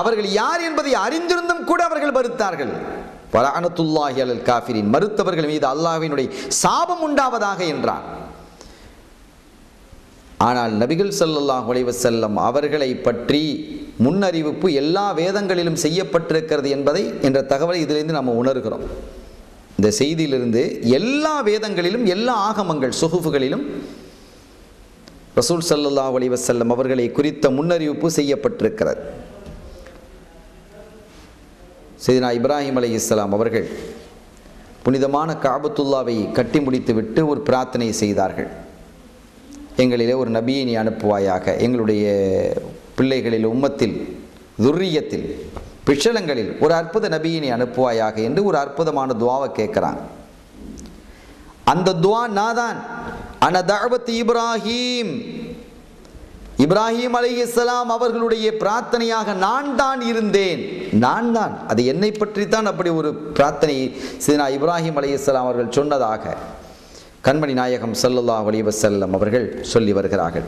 அவர்கள் யார் என்பதை அறிந்திருந்தும் கூட அவர்கள் மறுத்தார்கள். வலானத்துல்லாஹி அலல் காஃபிரின். மறுத்தவர்கள் மீது அல்லாஹினுடைய சாபம் உண்டாவதாக என்றான் ஆனால் நபிகள் ஸல்லல்லாஹு அலைஹி வஸல்லம் அவர்களை பற்றி முன்னறிவிப்பு எல்லா வேதங்களிலும் செய்யப்பட்டிருக்கிறது என்பதை என்ற தகவலை இதிலிருந்து நம்ம உணர்கிறோம். இந்த செய்தியிலிருந்து எல்லா வேதங்களிலும் எல்லா ஆகமங்கள் சுகுஃபுகளிலும் ரசூல் ஸல்லல்லாஹு அலைஹி செல்லம் அவர்களை குறித்த முன்னறிவிப்பு செய்யப்பட்டிருக்கிறது. செய்தினா இப்ராஹிம் அலை இஸ்லாம் அவர்கள் புனிதமான காபத்துல்லாவை கட்டி முடித்துவிட்டு ஒரு பிரார்த்தனை செய்தார்கள். எங்களிலே ஒரு நபியை நீ அனுப்புவாயாக. எங்களுடைய பிள்ளைகளில் உம்மத்தில் துர்ரியத்தில் பிஷலங்களில் ஒரு அற்புத நபியை நீ அனுப்புவாயாக என்று ஒரு அற்புதமான துவாவை கேட்குறான். அந்த துவா நாதான். அன தஅவத் இப்ராஹீம் இப்ராஹிம் அலைஹிஸ்ஸலாம் அவர்களுடைய பிரார்த்தனையாக நான் தான் இருந்தேன். நான் தான். அது என்னை பற்றித்தான் அப்படி ஒரு பிரார்த்தனை சீனா இப்ராஹிம் அலைஹிஸ்ஸலாம் அவர்கள் சொன்னதாக கண்மணி நாயகம் ஸல்லல்லாஹு அலைஹி வஸல்லம் அவர்கள் சொல்லி வருகிறார்கள்.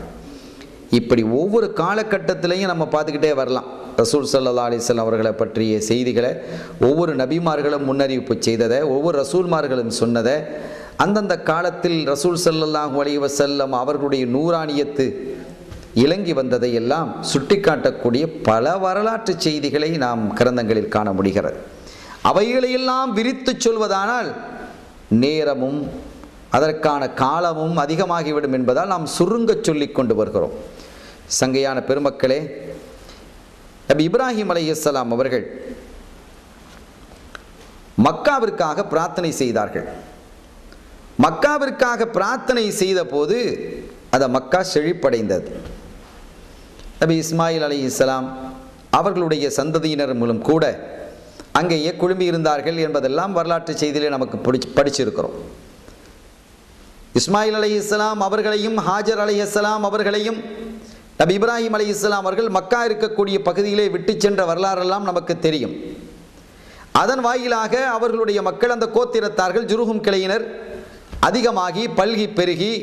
இப்படி ஒவ்வொரு காலகட்டத்திலையும் நம்ம பார்த்துக்கிட்டே வரலாம். ரசூல் சல்லா அலிஸ்லாம் அவர்களை பற்றிய செய்திகளை ஒவ்வொரு நபிமார்களும் முன்னறிவிப்பு செய்ததை ஒவ்வொரு ரசூல்மார்களும் சொன்னதை அந்தந்த காலத்தில் ரசூல் ஸல்லல்லாஹு அலைஹி வஸல்லம் அவர்களுடைய நூறானியத்து இலங்கி வந்ததை எல்லாம் சுட்டிக்காட்டக்கூடிய பல வரலாற்று செய்திகளை நாம் கிரந்தங்களில் காண முடிகிறது. அவைகளையெல்லாம் விரித்துச் சொல்வதானால் நேரமும் அதற்கான காலமும் அதிகமாகிவிடும் என்பதால் நாம் சுருங்கச் சொல்லிக் கொண்டு வருகிறோம். சங்கையான பெருமக்களே நபி இப்ராஹிம் அலைஹிஸ்ஸலாம் அவர்கள் மக்காவிற்காக பிரார்த்தனை செய்தார்கள். மக்காவிற்காக பிரார்த்தனை செய்தபோது அந்த மக்கா செழிப்படைந்தது. நபி இஸ்மாயில் அலி இஸ்லாம் அவர்களுடைய சந்ததியினர் மூலம் கூட அங்கேயே குழுமி இருந்தார்கள் என்பதெல்லாம் வரலாற்று செய்தியிலே நமக்கு பிடிச்சி படிச்சிருக்கிறோம். இஸ்மாயில் அலி இஸ்லாம் அவர்களையும் ஹாஜர் அலி இஸ்லாம் அவர்களையும் நபி இப்ராஹிம் அலி இஸ்லாம் அவர்கள் மக்கா இருக்கக்கூடிய பகுதியிலே விட்டு சென்ற வரலாறெல்லாம் நமக்கு தெரியும். அதன் வாயிலாக அவர்களுடைய மக்கள் அந்த கோத்திரத்தார்கள் ஜுருகும் கிளையினர் அதிகமாகி பல்கி பெருகி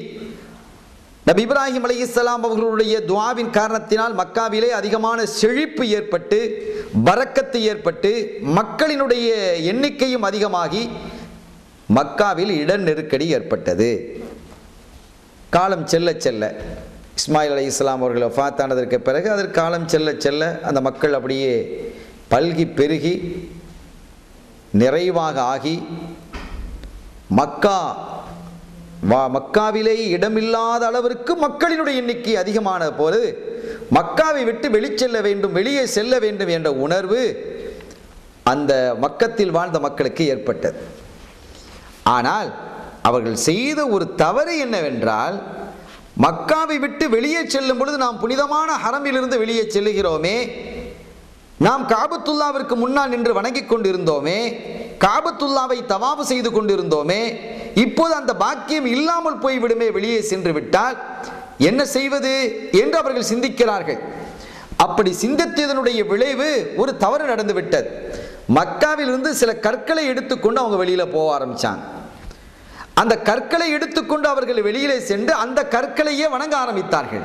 நபி இப்ராஹிம் அலி இஸ்லாம் அவர்களுடைய துவாவின் காரணத்தினால் மக்காவிலே அதிகமான செழிப்பு ஏற்பட்டு வரக்கத்து ஏற்பட்டு மக்களினுடைய எண்ணிக்கையும் அதிகமாகி மக்காவில் இட நெருக்கடி ஏற்பட்டது. காலம் செல்ல செல்ல இஸ்மாயில் அலி இஸ்லாம் அவர்கள் ஃபாத்தானதற்கு பிறகு அதற்கு காலம் செல்ல செல்ல அந்த மக்கள் அப்படியே பல்கி பெருகி நிறைவாக ஆகி மக்கா மக்காவிலே இடமில்லாத அளவிற்கு மக்களினுடைய எண்ணிக்கை அதிகமான போது மக்காவை விட்டு வெளிச்செல்ல வேண்டும் வெளியே செல்ல வேண்டும் என்ற உணர்வு அந்த மக்கத்தில் வாழ்ந்த மக்களுக்கு ஏற்பட்டது. ஆனால் அவர்கள் செய்த ஒரு தவறு என்னவென்றால் மக்காவை விட்டு வெளியே செல்லும் பொழுது நாம் புனிதமான ஹரமிலிருந்து வெளியே செல்லுகிறோமே நாம் காபத்துல்லாவிற்கு முன்னால் நின்று வணங்கிக் கொண்டிருந்தோமே காபத்துல்லாவை தவாவு செய்து கொண்டிருந்தோமே இப்போது அந்த பாக்கியம் இல்லாமல் போய்விடுமே வெளியே சென்று விட்டால் என்ன செய்வது என்று அவர்கள் சிந்திக்கிறார்கள். அப்படி சிந்தித்ததனுடைய விளைவு ஒரு தவறு நடந்து விட்டது மக்காவிலிருந்து சில கற்களை எடுத்துக்கொண்டு அவங்க வெளியில் போக ஆரம்பித்தாங்க அந்த கற்களை எடுத்துக்கொண்டு அவர்கள் வெளியிலே சென்று அந்த கற்களையே வணங்க ஆரம்பித்தார்கள்.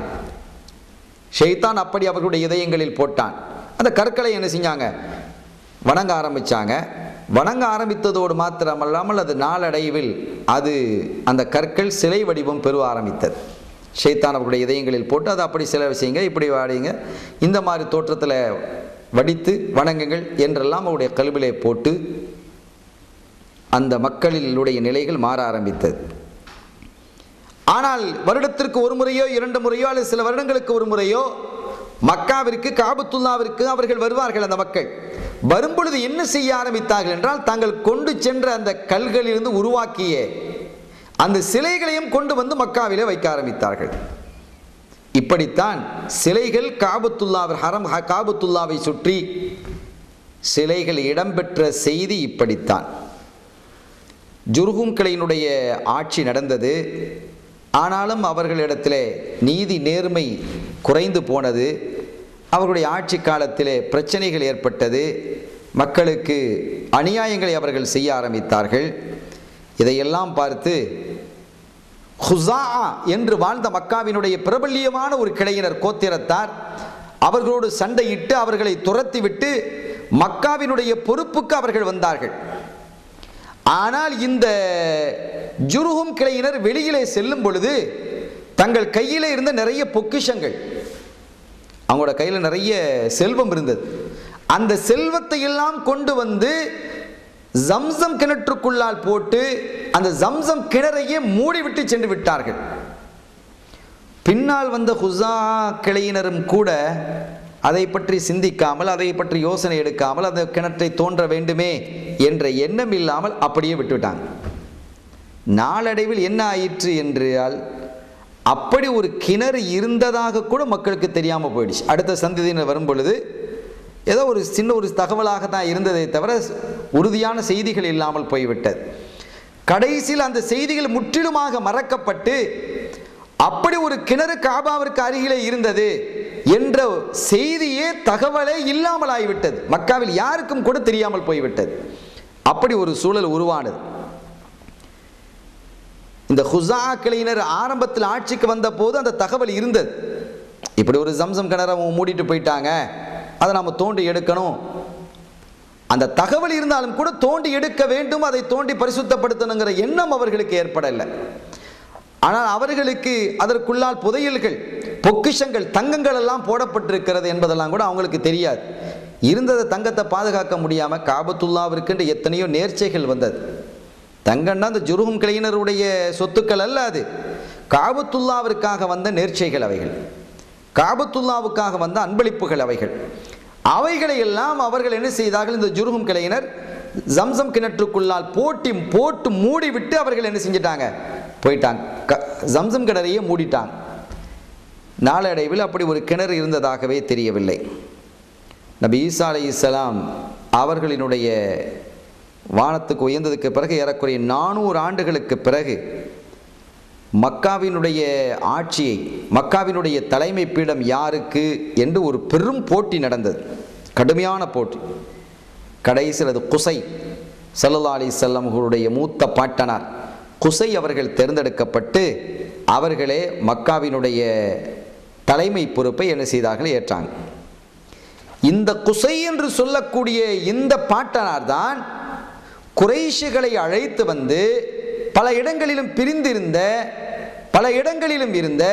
ஷெய்தான் அப்படி அவர்களுடைய இதயங்களில் போட்டான். அந்த கற்களை என்ன செஞ்சாங்க? வணங்க ஆரம்பித்தாங்க வணங்க ஆரம்பித்ததோடு மாத்திரமல்லாமல் அது நாளடைவில் அது அந்த கற்கள் சிலை வடிவம் பெறுவ ஆரம்பித்தது. ஷைத்தான் அவர்களுடைய இதயங்களில் போட்டு அது அப்படி சில விஷயங்க இப்படி வாடிங்க. இந்த மாதிரி தோற்றத்தில் வடித்து வணங்குங்கள் என்றெல்லாம் அவருடைய கல்விலே போட்டு அந்த மக்களினுடைய நிலைகள் மாற ஆரம்பித்தது. ஆனால் வருடத்திற்கு ஒரு முறையோ இரண்டு முறையோ அல்லது சில வருடங்களுக்கு ஒரு முறையோ மக்காவிற்கு காபத்துல்லாவிற்கு அவர்கள் வருவார்கள் அந்த மக்கள். வரும்பொழுது என்ன செய்ய ஆரம்பித்தார்கள் என்றால் தாங்கள் கொண்டு சென்ற அந்த கல்களிலிருந்து உருவாக்கிய அந்த சிலைகளையும் கொண்டு வந்து மக்காவிலே வைக்க ஆரம்பித்தார்கள். இப்படித்தான் சிலைகள் காபத்துல்லாவர் ஹரம் காபத்துல்லாவை சுற்றி சிலைகள் இடம்பெற்ற செய்தி இப்படித்தான். ஜுர்ஹும் கிளையினுடைய ஆட்சி நடந்தது. ஆனாலும் அவர்களிடத்திலே நீதி நேர்மை குறைந்து போனது. அவர்களுடைய ஆட்சி காலத்திலே பிரச்சனைகள் ஏற்பட்டது. மக்களுக்கு அநியாயங்களை அவர்கள் செய்ய ஆரம்பித்தார்கள். இதையெல்லாம் பார்த்து ஹுசா என்று வாழ்ந்த மக்காவினுடைய பிரபல்யமான ஒரு கிளையினர் கோத்திரத்தார் அவர்களோடு சண்டையிட்டு அவர்களை துரத்திவிட்டு மக்காவினுடைய பொறுப்புக்கு அவர்கள் வந்தார்கள். ஆனால் இந்த ஜுருகும் கிளையினர் வெளியிலே செல்லும் பொழுது தங்கள் கையிலே இருந்த நிறைய பொக்கிஷங்கள் அவங்களோட கையில் நிறைய செல்வம் இருந்தது. அந்த செல்வத்தை எல்லாம் கொண்டு வந்து ஜம்சம் கிணற்றுக்குள்ளால் போட்டு அந்த ஜம்சம் கிணறையே மூடிவிட்டு சென்று விட்டார்கள். பின்னால் வந்த ஹுசா கிளையினரும் கூட அதை பற்றி சிந்திக்காமல் அதை பற்றி யோசனை எடுக்காமல் அந்த கிணற்றை தோன்ற வேண்டுமே என்ற எண்ணம் இல்லாமல் அப்படியே விட்டுவிட்டாங்க. நாளடைவில் என்ன ஆயிற்று என்றால் அப்படி ஒரு கிணறு இருந்ததாக கூட மக்களுக்கு தெரியாமல் போயிடுச்சு. அடுத்த சந்ததியினர் வரும் பொழுது ஏதோ ஒரு சின்ன ஒரு தகவலாக தான் இருந்ததை தவிர உறுதியான செய்திகள் இல்லாமல் போய்விட்டது. கடைசியில் அந்த செய்திகள் முற்றிலுமாக மறக்கப்பட்டு அப்படி ஒரு கிணறு காபாவிற்கு அருகிலே இருந்தது. என்ற செய்தியே தகவலே இல்லாமல் ஆகிவிட்டது மக்காவில் யாருக்கும் கூட தெரியாமல் போய்விட்டது. அப்படி ஒரு சூழல் உருவானது. இந்த ஹுசா கிளையினர் ஆரம்பத்தில் ஆட்சிக்கு வந்த போது அந்த தகவல் இருந்தது. இப்படி ஒரு ஜம்சம் கிணற மூடிட்டு போயிட்டாங்க. அதை நாம் தோண்டி எடுக்கணும். அந்த தகவல் இருந்தாலும் கூட தோண்டி எடுக்க வேண்டும். அதை தோண்டி பரிசுத்தப்படுத்தணுங்கிற எண்ணம் அவர்களுக்கு ஏற்படலை. ஆனால் அவர்களுக்கு அதற்குள்ளால் புதையல்கள் பொக்கிஷங்கள் தங்கங்கள் எல்லாம் போடப்பட்டிருக்கிறது என்பதெல்லாம் கூட அவங்களுக்கு தெரியாது. இருந்ததை தங்கத்தை பாதுகாக்க முடியாமல் காபத்துல்லாவிற்கென்று எத்தனையோ நேர்ச்சைகள் வந்தது. தங்கம்னா அந்த ஜுருகும் கிளையினருடைய சொத்துக்கள் அல்ல அது. காபத்துல்லாவிற்காக வந்த நேர்ச்சைகள் அவைகள். காபத்துல்லாவுக்காக வந்த அன்பளிப்புகள் அவைகள். அவைகளை எல்லாம் அவர்கள் என்ன செய்தார்கள்? இந்த ஜுருகும் கிளையினர் ஜம்சம் கிணற்றுக்குள்ளால் போட்டி போட்டு மூடிவிட்டு அவர்கள் என்ன செஞ்சிட்டாங்க? போயிட்டாங்க. க- ஜம்சம் கிணறையே மூடிட்டாங்க. நாளடைவில் அப்படி ஒரு கிணறு இருந்ததாகவே தெரியவில்லை. நபி ஈசா அலி இஸ்லாம் அவர்களினுடைய வானத்துக்கு உயர்ந்ததுக்கு பிறகு ஏறக்குறைய நானூறு ஆண்டுகளுக்கு பிறகு மக்காவினுடைய ஆட்சியை மக்காவினுடைய தலைமை பீடம் யாருக்கு என்று ஒரு பெரும் போட்டி நடந்தது. கடுமையான போட்டி. கடைசியில் அது குசை. சல்லா அலி செல்லம்களுடைய மூத்த பாட்டனார் குசை அவர்கள் தேர்ந்தெடுக்கப்பட்டு அவர்களே மக்காவினுடைய தலைமை பொறுப்பை என்ன செய்தார்கள்? ஏற்றாங்க. இந்த குசை என்று சொல்லக்கூடிய இந்த பாட்டனார் தான் குறைஷிகளை அழைத்து வந்து பல இடங்களிலும் பிரிந்திருந்த பல இடங்களிலும் இருந்த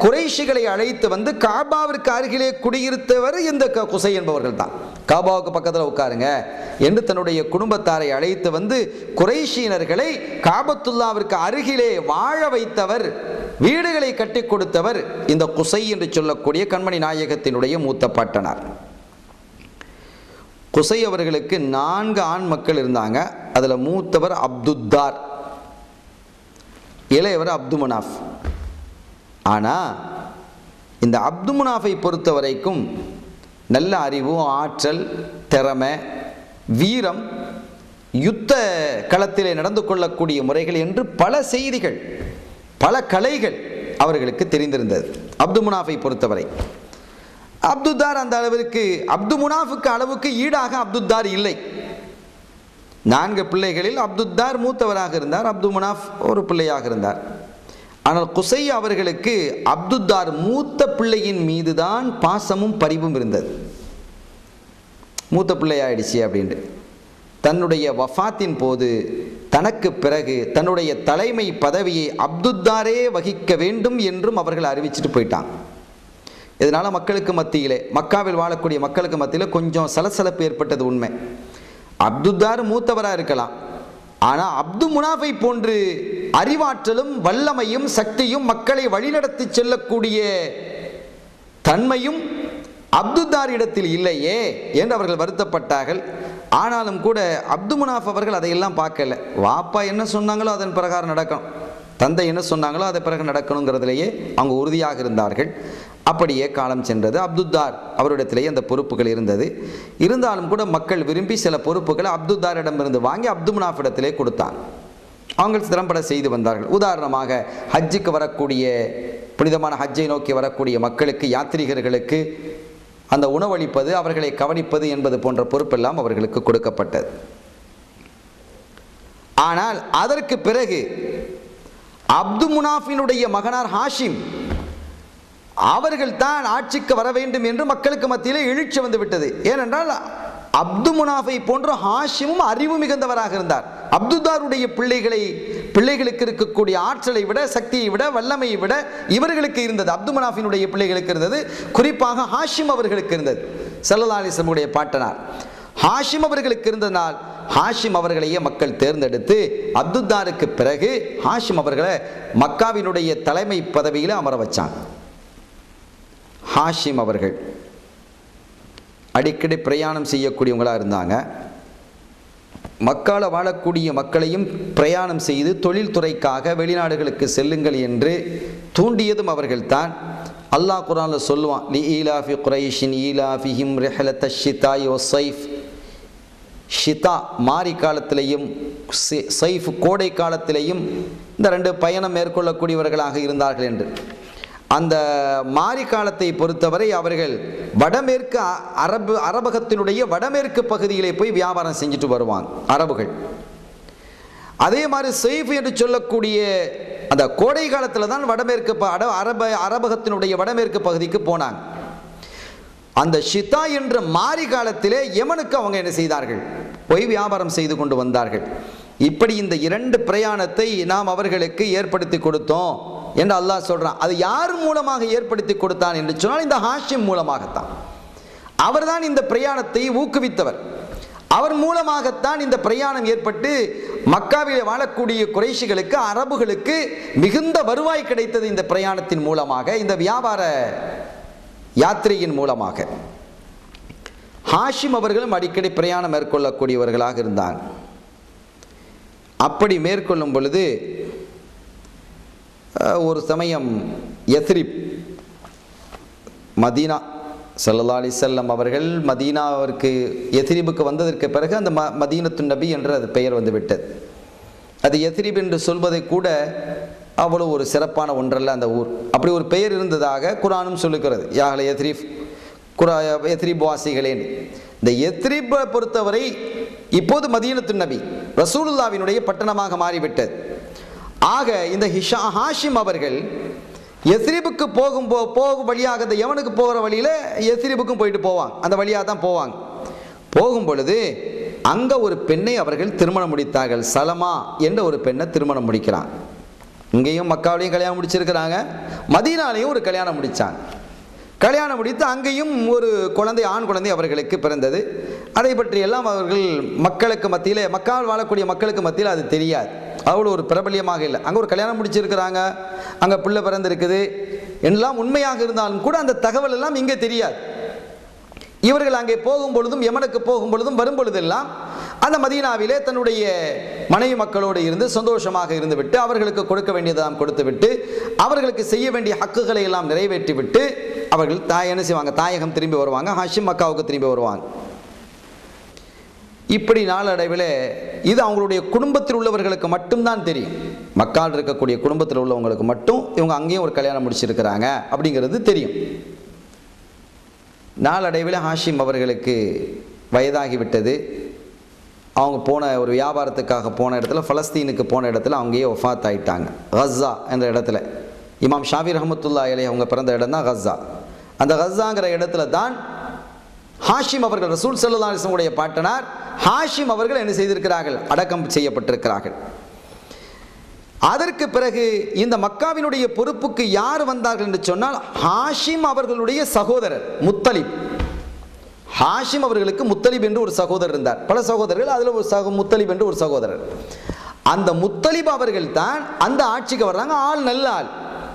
குறைஷிகளை அழைத்து வந்து காபாவிற்கு அருகிலே குடியிருத்தவர் இந்த க- குசை என்பவர்கள் தான் காபாவுக்கு பக்கத்தில் உட்காருங்க. என்று தன்னுடைய குடும்பத்தாரை அழைத்து வந்து குறைஷியினர்களை காபத்துல்லாவிற்கு அருகிலே வாழ வைத்தவர் வீடுகளை கட்டி கொடுத்தவர் இந்த குசை என்று சொல்லக்கூடிய கண்மணி நாயகத்தினுடைய மூத்த பாட்டனார். குசை அவர்களுக்கு நான்கு ஆண் மக்கள் இருந்தாங்க. அதில் மூத்தவர் அப்துத்தார். இளையவர் அப்துமனாஃப். ஆனால் இந்த அப்து முனாஃபை பொறுத்த வரைக்கும் நல்ல அறிவு ஆற்றல் திறமை வீரம் யுத்த களத்திலே நடந்து கொள்ளக்கூடிய முறைகள் என்று பல செய்திகள் பல கலைகள் அவர்களுக்கு தெரிந்திருந்தது அப்து முனாஃபை பொறுத்தவரை. அப்துத்தார் அந்த அளவிற்கு அப்து முனாஃபுக்கு அளவுக்கு ஈடாக அப்துத்தார் இல்லை. நான்கு பிள்ளைகளில் அப்துத்தார் மூத்தவராக இருந்தார் அப்து முனாஃப் ஒரு பிள்ளையாக இருந்தார். ஆனால் குசை அவர்களுக்கு அப்துத்தார் மூத்த பிள்ளையின் மீதுதான் பாசமும் பரிவும் இருந்தது. மூத்த பிள்ளையாயிடுச்சு அப்படின்ட்டு. தன்னுடைய வஃபாத்தின் போது தனக்கு பிறகு தன்னுடைய தலைமை பதவியை அப்துத்தாரே வகிக்க வேண்டும் என்றும் அவர்கள் அறிவிச்சிட்டு போயிட்டாங்க. இதனால் மக்களுக்கு மத்தியிலே மக்காவில் வாழக்கூடிய மக்களுக்கு மத்தியில் கொஞ்சம் சலசலப்பு ஏற்பட்டது உண்மை. அப்துத்தார் மூத்தவராக இருக்கலாம். ஆனால் அப்து முனாஃபை போன்று அறிவாற்றலும் வல்லமையும் சக்தியும் மக்களை வழிநடத்தி செல்லக்கூடிய தன்மையும் அப்துத்தாரிடத்தில் இல்லையே என்று அவர்கள் வருத்தப்பட்டார்கள். ஆனாலும் கூட அப்து முனாஃப் அவர்கள் அதையெல்லாம் பார்க்கல. வாப்பா என்ன சொன்னாங்களோ அதன் பிரகாரம் நடக்கணும். தந்தை என்ன சொன்னாங்களோ அதை பிறகு நடக்கணுங்கிறதுலேயே அவங்க உறுதியாக இருந்தார்கள். அப்படியே காலம் சென்றது. அப்துத்தார் அவரிடத்திலேயே அந்த பொறுப்புகள் இருந்தது. இருந்தாலும் கூட மக்கள் விரும்பி சில பொறுப்புகளை அப்துத்தாரிடமிருந்து வாங்கி அப்து முனாஃபிடத்திலே கொடுத்தான் அவங்க திறம்பட செய்து வந்தார்கள். உதாரணமாக ஹஜ்ஜுக்கு வரக்கூடிய புனிதமான ஹஜ்ஜை நோக்கி வரக்கூடிய மக்களுக்கு யாத்ரீகர்களுக்கு அந்த உணவளிப்பது அவர்களை கவனிப்பது என்பது போன்ற பொறுப்பெல்லாம் அவர்களுக்கு கொடுக்கப்பட்டது. ஆனால் அதற்கு பிறகு அப்து முனாஃபினுடைய மகனார் ஹாஷிம் அவர்கள் தான் ஆட்சிக்கு வர வேண்டும் என்று மக்களுக்கு மத்தியிலே எழுச்சி வந்துவிட்டது ஏனென்றால் அப்து முனாஃபை போன்ற ஹாஷிமும் அறிவு மிகுந்தவராக இருந்தார். அப்துதாருடைய பிள்ளைகளை பிள்ளைகளுக்கு இருக்கக்கூடிய ஆற்றலை விட சக்தியை விட வல்லமையை விட இவர்களுக்கு இருந்தது. அப்து முனாஃபினுடைய பிள்ளைகளுக்கு இருந்தது. குறிப்பாக ஹாஷிம் அவர்களுக்கு இருந்தது. செல்லலாலிசமுடைய பாட்டனார். ஹாஷிம் அவர்களுக்கு இருந்ததனால் ஹாஷிம் அவர்களையே மக்கள் தேர்ந்தெடுத்து அப்துத்தாருக்கு பிறகு ஹாஷிம் அவர்களை மக்காவினுடைய தலைமை பதவியில் அமர வச்சாங்க. ஹாஷிம் அவர்கள் அடிக்கடி பிரயாணம் செய்யக்கூடியவங்களாக இருந்தாங்க. மக்கால வாழக்கூடிய மக்களையும் பிரயாணம் செய்து தொழில்துறைக்காக வெளிநாடுகளுக்கு செல்லுங்கள் என்று தூண்டியதும் அவர்கள்தான். அல்லாஹ் குரானில் சொல்லுவான் லி ஈலாஃபி குரைஷின் ஈலாஃபிஹிம் ரெஹலத்த ஷிதாய் ஒ சைஃப். ஷிதா மாரி காலத்திலையும் சைஃப் கோடை காலத்திலையும் இந்த ரெண்டு பயணம் மேற்கொள்ளக்கூடியவர்களாக இருந்தார்கள் என்று. அந்த மாரி காலத்தை பொறுத்தவரை அவர்கள் வடமேற்கு அரபு அரபகத்தினுடைய வடமேற்கு பகுதியிலே போய் வியாபாரம் செஞ்சுட்டு வருவாங்க அரபுகள். அதே மாதிரி செய்ஃப் என்று சொல்லக்கூடிய அந்த கோடை காலத்தில் தான் வடமேற்கு அரப அரபகத்தினுடைய வடமேற்கு பகுதிக்கு போனாங்க. அந்த ஷிதா என்ற மாரி காலத்திலே யமனுக்கு அவங்க என்ன செய்தார்கள்? போய் வியாபாரம் செய்து கொண்டு வந்தார்கள். இப்படி இந்த இரண்டு பிரயாணத்தை நாம் அவர்களுக்கு ஏற்படுத்தி கொடுத்தோம் என்று அல்லாஹ் சொல்கிறான் அது யார் மூலமாக ஏற்படுத்தி கொடுத்தான் என்று சொன்னால் இந்த ஹாஷிம் மூலமாகத்தான். அவர்தான் இந்த பிரயாணத்தை ஊக்குவித்தவர். அவர் மூலமாகத்தான் இந்த பிரயாணம் ஏற்பட்டு மக்காவிலே வாழக்கூடிய குறைஷிகளுக்கு அரபுகளுக்கு மிகுந்த வருவாய் கிடைத்தது இந்த பிரயாணத்தின் மூலமாக இந்த வியாபார யாத்திரையின் மூலமாக. ஹாஷிம் அவர்களும் அடிக்கடி பிரயாணம் மேற்கொள்ளக்கூடியவர்களாக இருந்தாங்க. அப்படி மேற்கொள்ளும் பொழுது ஒரு சமயம் எத்ரிப் மதீனா சல்லா அலைஹி செல்லம் அவர்கள் மதீனாவிற்கு எத்ரிபுக்கு வந்ததற்கு பிறகு அந்த ம மதீனத்து நபி என்று அது பெயர் வந்துவிட்டது அது எத்ரிப் என்று சொல்வதை கூட அவ்வளோ ஒரு சிறப்பான ஒன்றல்ல அந்த ஊர். அப்படி ஒரு பெயர் இருந்ததாக குரானும் சொல்லுகிறது. யாகல எத்ரிப் குரா எத்ரிப் வாசிகளேன். இந்த எத்ரிப்பை பொறுத்தவரை இப்போது மதீனத்து நபி ரசூலுல்லாவினுடைய பட்டணமாக மாறிவிட்டது. ஆக இந்த ஹிஷா ஹாஷிம் அவர்கள் எஸ்ரிபுக்கு போகும் போ போகும் வழியாக இந்த யவனுக்கு போகிற வழியில் எஸ்ரிபுக்கும் போயிட்டு போவாங்க. அந்த வழியாக தான் போவாங்க. போகும் பொழுது அங்கே ஒரு பெண்ணை அவர்கள் திருமணம் முடித்தார்கள். சலமா என்ற ஒரு பெண்ணை திருமணம் முடிக்கிறான் இங்கேயும் மக்காவிலையும் கல்யாணம் முடிச்சிருக்கிறாங்க. மதீனாலையும் ஒரு கல்யாணம் முடித்தாங்க கல்யாணம் முடித்து அங்கேயும் ஒரு குழந்தை ஆண் குழந்தை அவர்களுக்கு பிறந்தது. அதை பற்றி எல்லாம் அவர்கள் மக்களுக்கு மத்தியில் மக்கால் வாழக்கூடிய மக்களுக்கு மத்தியில் அது தெரியாது. அவ்வளோ ஒரு பிரபல்யமாக இல்லை. அங்கே ஒரு கல்யாணம் முடிச்சிருக்கிறாங்க. அங்கே பிள்ளை பிறந்திருக்குது. எல்லாம் உண்மையாக இருந்தாலும் கூட அந்த தகவல் எல்லாம் இங்கே தெரியாது. இவர்கள் அங்கே போகும் பொழுதும் யமனுக்கு போகும் பொழுதும் வரும் பொழுதெல்லாம் அந்த மதீனாவிலே தன்னுடைய மனைவி மக்களோடு இருந்து சந்தோஷமாக இருந்துவிட்டு அவர்களுக்கு கொடுக்க வேண்டியதெல்லாம் கொடுத்துவிட்டு அவர்களுக்கு செய்ய வேண்டிய ஹக்குகளை எல்லாம் நிறைவேற்றிவிட்டு அவர்கள் தாய் என்ன செய்வாங்க? தாயகம் திரும்பி வருவாங்க. ஹஷிம் மக்காவுக்கு திரும்பி வருவாங்க. இப்படி நாளடைவில் இது அவங்களுடைய குடும்பத்தில் உள்ளவர்களுக்கு மட்டும்தான் தெரியும். மக்கால் இருக்கக்கூடிய குடும்பத்தில் உள்ளவங்களுக்கு மட்டும் இவங்க அங்கேயும் ஒரு கல்யாணம் முடிச்சிருக்கிறாங்க அப்படிங்கிறது தெரியும். நாளடைவில் ஹாஷிம் அவர்களுக்கு வயதாகிவிட்டது. அவங்க போன ஒரு வியாபாரத்துக்காக போன இடத்துல ஃபலஸ்தீனுக்கு போன இடத்துல அங்கேயே ஒஃபாத் ஆகிட்டாங்க கஸ்ஸா என்ற இடத்துல. இமாம் ஷாஃபி ரஹமத்துல்லா அலி அவங்க பிறந்த இடம் தான் கஸ்ஸா. அந்த கஸ்ஸாங்கிற இடத்துல தான் ஹாஷிம் அவர்கள் ரசூல் சல்லா அலிஸ்லமுடைய பாட்டனார் ஹாஷிம் அவர்கள் என்ன செய்திருக்கிறார்கள்? அடக்கம் செய்யப்பட்டிருக்கிறார்கள். அதற்கு பிறகு இந்த மக்காவினுடைய பொறுப்புக்கு யார் வந்தார்கள் என்று சொன்னால் ஹாஷிம் அவர்களுடைய சகோதரர் முத்தலிப். ஹாஷிம் அவர்களுக்கு முத்தலிப் என்று ஒரு சகோதரர் இருந்தார். பல சகோதரர்கள் அதில் ஒரு சக முத்தலிப் என்று ஒரு சகோதரர். அந்த முத்தலிப் அவர்கள் தான் அந்த ஆட்சிக்கு வர்றாங்க. ஆள் நல்ல ஆள்.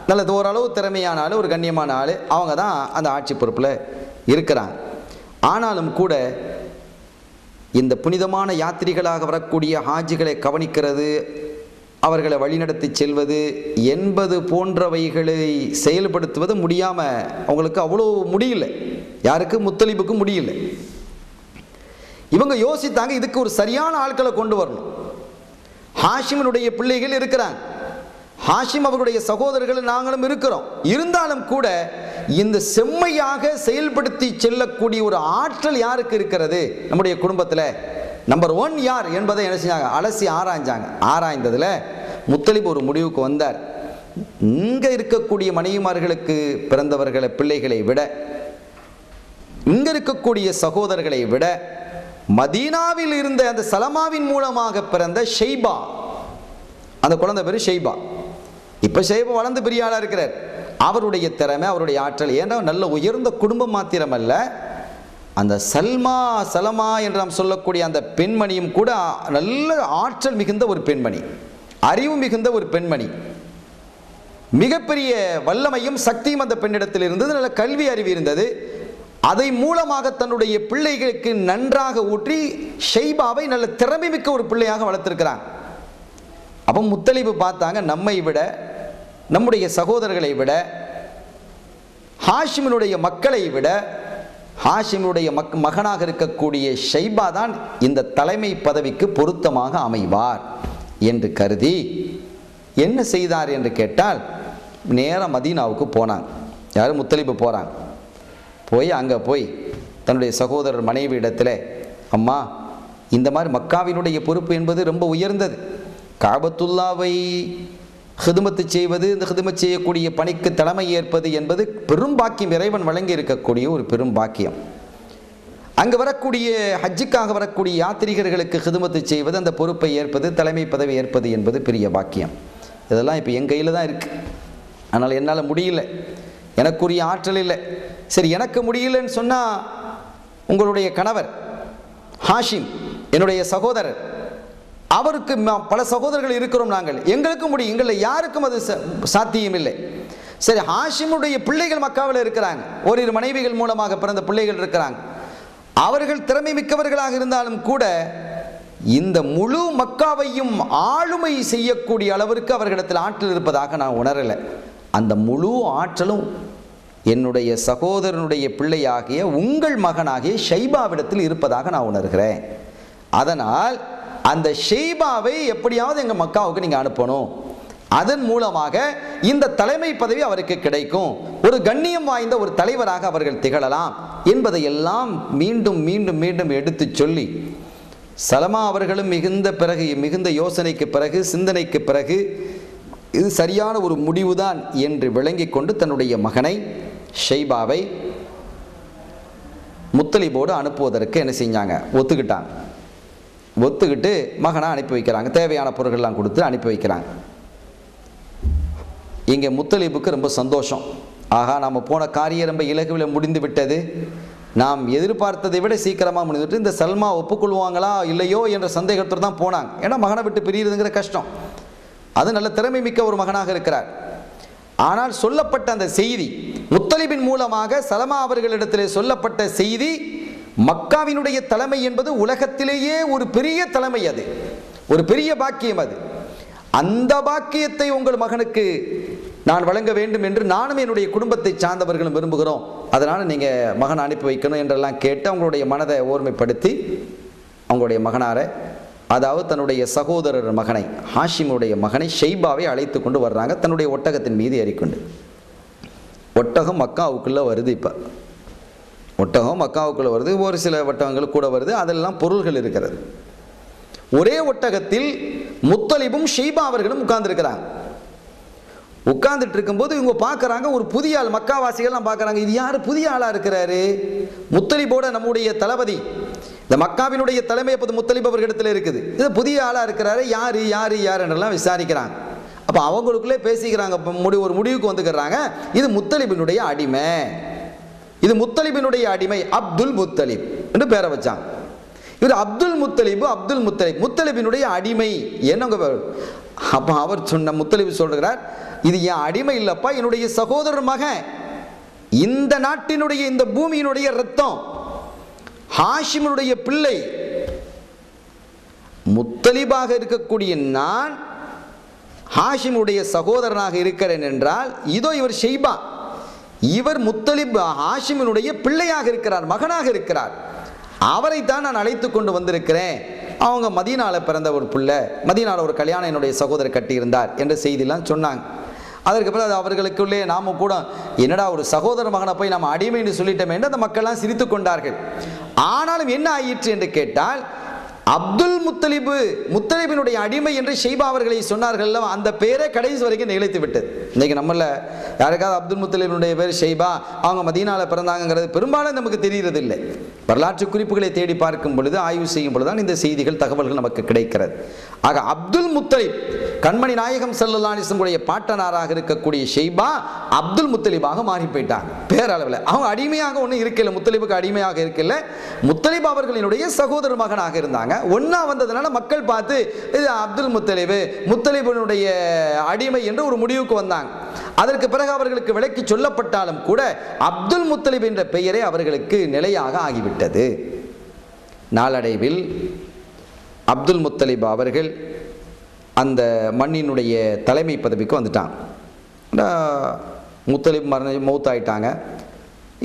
நல்ல ஓரளவு திறமையான ஆள் ஒரு கண்ணியமான ஆள். அவங்க தான் அந்த ஆட்சி பொறுப்பில் இருக்கிறாங்க. ஆனாலும் கூட இந்த புனிதமான யாத்திரிகளாக வரக்கூடிய ஹாஜிகளை கவனிக்கிறது அவர்களை வழிநடத்தி செல்வது என்பது போன்றவைகளை செயல்படுத்துவது முடியாமல் அவங்களுக்கு அவ்வளோ முடியல. யாருக்கு? முத்தலிபுக்கு முடியல. இவங்க யோசித்தாங்க இதுக்கு ஒரு சரியான ஆட்களை கொண்டு வரணும். ஹாஷிமனுடைய பிள்ளைகள் இருக்கிறாங்க. ஹாஷிம் அவருடைய சகோதரர்கள் நாங்களும் இருக்கிறோம். இருந்தாலும் கூட இந்த செம்மையாக செயல்படுத்தி செல்லக்கூடிய ஒரு ஆற்றல் யாருக்கு இருக்கிறது? நம்முடைய குடும்பத்தில். நம்பர் ஒன் யார் என்பதை என்ன செஞ்சாங்க? அலசி ஆராய்ஞ்சாங்க. ஆராய்ந்ததில் முத்தலிப் ஒரு முடிவுக்கு வந்தார். இங்கே இருக்கக்கூடிய மனைவிமார்களுக்கு பிறந்தவர்களை பிள்ளைகளை விட இங்கே இருக்கக்கூடிய சகோதரர்களை விட மதீனாவில் இருந்த அந்த சலமாவின் மூலமாக பிறந்த ஷெய்பா அந்த குழந்தை பேர் ஷெய்பா. இப்போ ஷெய்பா வளர்ந்து பெரிய ஆளாக இருக்கிறார். அவருடைய திறமை அவருடைய ஆற்றல் ஏன்னா நல்ல உயர்ந்த குடும்பம் மாத்திரமல்ல அந்த சல்மா சலமா என்று நாம் சொல்லக்கூடிய அந்த பெண்மணியும் கூட நல்ல ஆற்றல் மிகுந்த ஒரு பெண்மணி. அறிவு மிகுந்த ஒரு பெண்மணி. மிகப்பெரிய வல்லமையும் சக்தியும் அந்த பெண்ணிடத்தில் இருந்தது. நல்ல கல்வி அறிவு இருந்தது. அதை மூலமாக தன்னுடைய பிள்ளைகளுக்கு நன்றாக ஊற்றி ஷெய்பாவை நல்ல திறமை மிக்க ஒரு பிள்ளையாக வளர்த்துருக்கிறாங்க அப்போ முத்தலிபு பார்த்தாங்க நம்மை விட நம்முடைய சகோதரர்களை விட ஹாஷிமினுடைய மக்களை விட ஹாஷிமினுடைய மக் மகனாக இருக்கக்கூடிய ஷைபா தான் இந்த தலைமை பதவிக்கு பொருத்தமாக அமைவார் என்று கருதி என்ன செய்தார் என்று கேட்டால் நேராக மதீனாவுக்கு போனாங்க. யாரும் முத்தளிப்பு போகிறாங்க போய் அங்கே போய் தன்னுடைய சகோதரர் மனைவி இடத்துல அம்மா இந்த மாதிரி மக்காவினுடைய பொறுப்பு என்பது ரொம்ப உயர்ந்தது. காபத்துல்லாவை ஹிதுமத்து செய்வது இந்த ஹிதுமத் செய்யக்கூடிய பணிக்கு தலைமை ஏற்பது என்பது பெரும் பாக்கியம் இறைவன் வழங்கி இருக்கக்கூடிய ஒரு பெரும் பாக்கியம். அங்கே வரக்கூடிய ஹஜ்ஜுக்காக வரக்கூடிய யாத்திரிகர்களுக்கு ஹிதுமத்து செய்வது அந்த பொறுப்பை ஏற்பது தலைமை பதவி ஏற்பது என்பது பெரிய பாக்கியம். இதெல்லாம் இப்போ என் கையில் தான் இருக்குது அதனால் என்னால் முடியல. எனக்குரிய ஆற்றல் இல்லை. சரி எனக்கு முடியலன்னு சொன்னால் உங்களுடைய கணவர் ஹாஷிம் என்னுடைய சகோதரர் அவருக்கு ம- பல சகோதரர்கள் இருக்கிறோம் நாங்கள். எங்களுக்கும் முடியும் எங்களை யாருக்கும் அது ச- சாத்தியம் இல்லை சரி ஹாஷிமுடைய பிள்ளைகள் மக்காவில் இருக்கிறாங்க. ஓரிரு மனைவிகள் மூலமாக பிறந்த பிள்ளைகள் இருக்கிறாங்க. அவர்கள் திறமை மிக்கவர்களாக இருந்தாலும் கூட இந்த முழு மக்காவையும் ஆளுமை செய்யக்கூடிய அளவிற்கு அவர்களிடத்தில் ஆற்றல் இருப்பதாக நான் உணரலை. அந்த முழு ஆற்றலும் என்னுடைய சகோதரனுடைய பிள்ளையாகிய உங்கள் மகனாகிய ஷைபாவிடத்தில் இருப்பதாக நான் உணர்கிறேன். அதனால் அந்த ஷெய்பாவை எப்படியாவது எங்கள் மக்காவுக்கு நீங்கள் அனுப்பணும். அதன் மூலமாக இந்த தலைமை பதவி அவருக்கு கிடைக்கும். ஒரு கண்ணியம் வாய்ந்த ஒரு தலைவராக அவர்கள் திகழலாம் என்பதை எல்லாம் மீண்டும் மீண்டும் மீண்டும் எடுத்துச் சொல்லி சலமா அவர்களும் மிகுந்த பிறகு மிகுந்த யோசனைக்கு பிறகு சிந்தனைக்கு பிறகு இது சரியான ஒரு முடிவுதான் என்று விளங்கிக் கொண்டு தன்னுடைய மகனை ஷெய்பாவை முத்தலிபோடு அனுப்புவதற்கு என்ன செஞ்சாங்க? ஒத்துக்கிட்டாங்க. ஒத்துக்கிட்டு மகனாக அனுப்பி வைக்கிறாங்க. தேவையான பொருட்கள்லாம் கொடுத்து அனுப்பி வைக்கிறாங்க. இங்கே முத்தலீபுக்கு ரொம்ப சந்தோஷம். ஆகா நம்ம போன காரியம் ரொம்ப இலகுவில் முடிந்து விட்டது. நாம் எதிர்பார்த்ததை விட சீக்கிரமாக முடிந்துவிட்டு இந்த சல்மா ஒப்புக்கொள்வாங்களா இல்லையோ என்ற சந்தேகத்தோடு தான் போனாங்க. ஏன்னா மகனை விட்டு பிரியுதுங்கிற கஷ்டம். அது நல்ல திறமை மிக்க ஒரு மகனாக இருக்கிறார். ஆனால் சொல்லப்பட்ட அந்த செய்தி முத்தலிபின் மூலமாக சலமா அவர்களிடத்திலே சொல்லப்பட்ட செய்தி மக்காவினுடைய தலைமை என்பது உலகத்திலேயே ஒரு பெரிய தலைமை அது. ஒரு பெரிய பாக்கியம் அது. அந்த பாக்கியத்தை உங்கள் மகனுக்கு நான் வழங்க வேண்டும் என்று நானும் என்னுடைய குடும்பத்தை சார்ந்தவர்களும் விரும்புகிறோம். அதனால் நீங்கள் மகன் அனுப்பி வைக்கணும் என்றெல்லாம் கேட்டு அவங்களுடைய மனதை ஓர்மைப்படுத்தி அவங்களுடைய மகனார அதாவது தன்னுடைய சகோதரர் மகனை ஹாஷிமுடைய மகனை ஷெய்பாவை அழைத்து கொண்டு வர்றாங்க. தன்னுடைய ஒட்டகத்தின் மீது ஏறிக்கொண்டு. ஒட்டகம் மக்காவுக்குள்ளே வருது இப்போ. ஒட்டகம் மக்காவுக்குள்ளே வருது ஒரு சில ஒட்டகங்கள் கூட வருது அதெல்லாம் பொருள்கள் இருக்கிறது. ஒரே ஒட்டகத்தில் முத்தலிபும் ஷெய்பா அவர்களும் உட்கார்ந்துருக்கிறாங்க. உட்கார்ந்துட்டு இருக்கும்போது இவங்க பார்க்குறாங்க ஒரு புதிய ஆள் மக்காவாசிகள்லாம் பார்க்குறாங்க இது யார் புதிய ஆளாக இருக்கிறாரு? முத்தலிபோட நம்முடைய தளபதி. இந்த மக்காவினுடைய தலைமை அப்போது முத்தலிப் அவர்களிடத்தில் இருக்குது. இது புதிய ஆளாக இருக்கிறாரு யார் யார் யார் என்றெல்லாம் விசாரிக்கிறாங்க. அப்போ அவங்களுக்குள்ளே பேசிக்கிறாங்க முடி ஒரு முடிவுக்கு வந்துக்கிறாங்க இது முத்தலிபினுடைய அடிமை. இது முத்தலிபினுடைய அடிமை அப்துல் முத்தலிப் என்று பேரை வச்சான். இவர் அப்துல் முத்தலிபு அப்துல் முத்தலிப் முத்தலிபினுடைய அடிமை. என்னங்க அப்போ அவர் சொன்ன முத்தலிபு சொல்கிறார் இது என் அடிமை இல்லப்பா என்னுடைய சகோதரர் மகன். இந்த நாட்டினுடைய இந்த பூமியினுடைய ரத்தம் ஹாஷிமனுடைய பிள்ளை. முத்தலிபாக இருக்கக்கூடிய நான் ஹாஷிமுடைய சகோதரனாக இருக்கிறேன் என்றால் இதோ இவர் ஷெய்பா இவர் முத்தலிப் ஹாஷிமினுடைய பிள்ளையாக இருக்கிறார் மகனாக இருக்கிறார். அவரை தான் நான் அழைத்து கொண்டு வந்திருக்கிறேன். அவங்க மதியனால பிறந்த ஒரு பிள்ளை மதியனால ஒரு கல்யாணம் என்னுடைய சகோதரர் கட்டியிருந்தார் என்ற செய்திலாம் சொன்னாங்க. அதற்கு பிறகு அது அவர்களுக்குள்ளே நாம கூட என்னடா ஒரு சகோதர மகனை போய் நம்ம அடிமைன்னு சொல்லிட்டோமே என்று அந்த மக்கள்லாம் சிரித்து கொண்டார்கள். ஆனாலும் என்ன ஆயிற்று என்று கேட்டால் அப்துல் முத்தலிபு முத்தலிபினுடைய அடிமை என்று ஷெய்பா அவர்களை சொன்னார்கள் அந்த பேரை கடைசி வரைக்கும் நிகழ்த்து விட்டது. இன்னைக்கு நம்மள யாருக்காவது அப்துல் முத்தலிபினுடைய பேர் ஷெய்பா அவங்க மதியனால பிறந்தாங்கிறது பெரும்பாலும் நமக்கு தெரிகிறது இல்லை வரலாற்று குறிப்புகளை தேடி பார்க்கும் பொழுது ஆய்வு செய்யும் பொழுது தான் இந்த செய்திகள் தகவல்கள் நமக்கு கிடைக்கிறது. ஆக அப்துல் முத்தலிப் கண்மணி நாயகம் செல்லல்லானிசமுடைய பாட்டனாராக இருக்கக்கூடிய ஷெய்பா அப்துல் முத்தலிபாக மாறி போயிட்டாங்க. பேரளவில். அவங்க அடிமையாக ஒன்றும் இருக்கல. முத்தலிபுக்கு அடிமையாக இருக்கல. முத்தலிப் அவர்களினுடைய சகோதர மகனாக இருந்தாங்க. ஒன்றா வந்ததுனால மக்கள் பார்த்து இது அப்துல் முத்தலிபு முத்தலிபனுடைய அடிமை என்று ஒரு முடிவுக்கு வந்தாங்க. அதற்கு பிறகு அவர்களுக்கு விலக்கி சொல்லப்பட்டாலும் கூட அப்துல் முத்தலிப் என்ற பெயரே அவர்களுக்கு நிலையாக ஆகிவிட்டது. நாளடைவில் அப்துல் முத்தலிப் அவர்கள் அந்த மண்ணினுடைய தலைமை பதவிக்கு வந்துட்டான் முத்தலிப் மரண மௌத்தாயிட்டாங்க.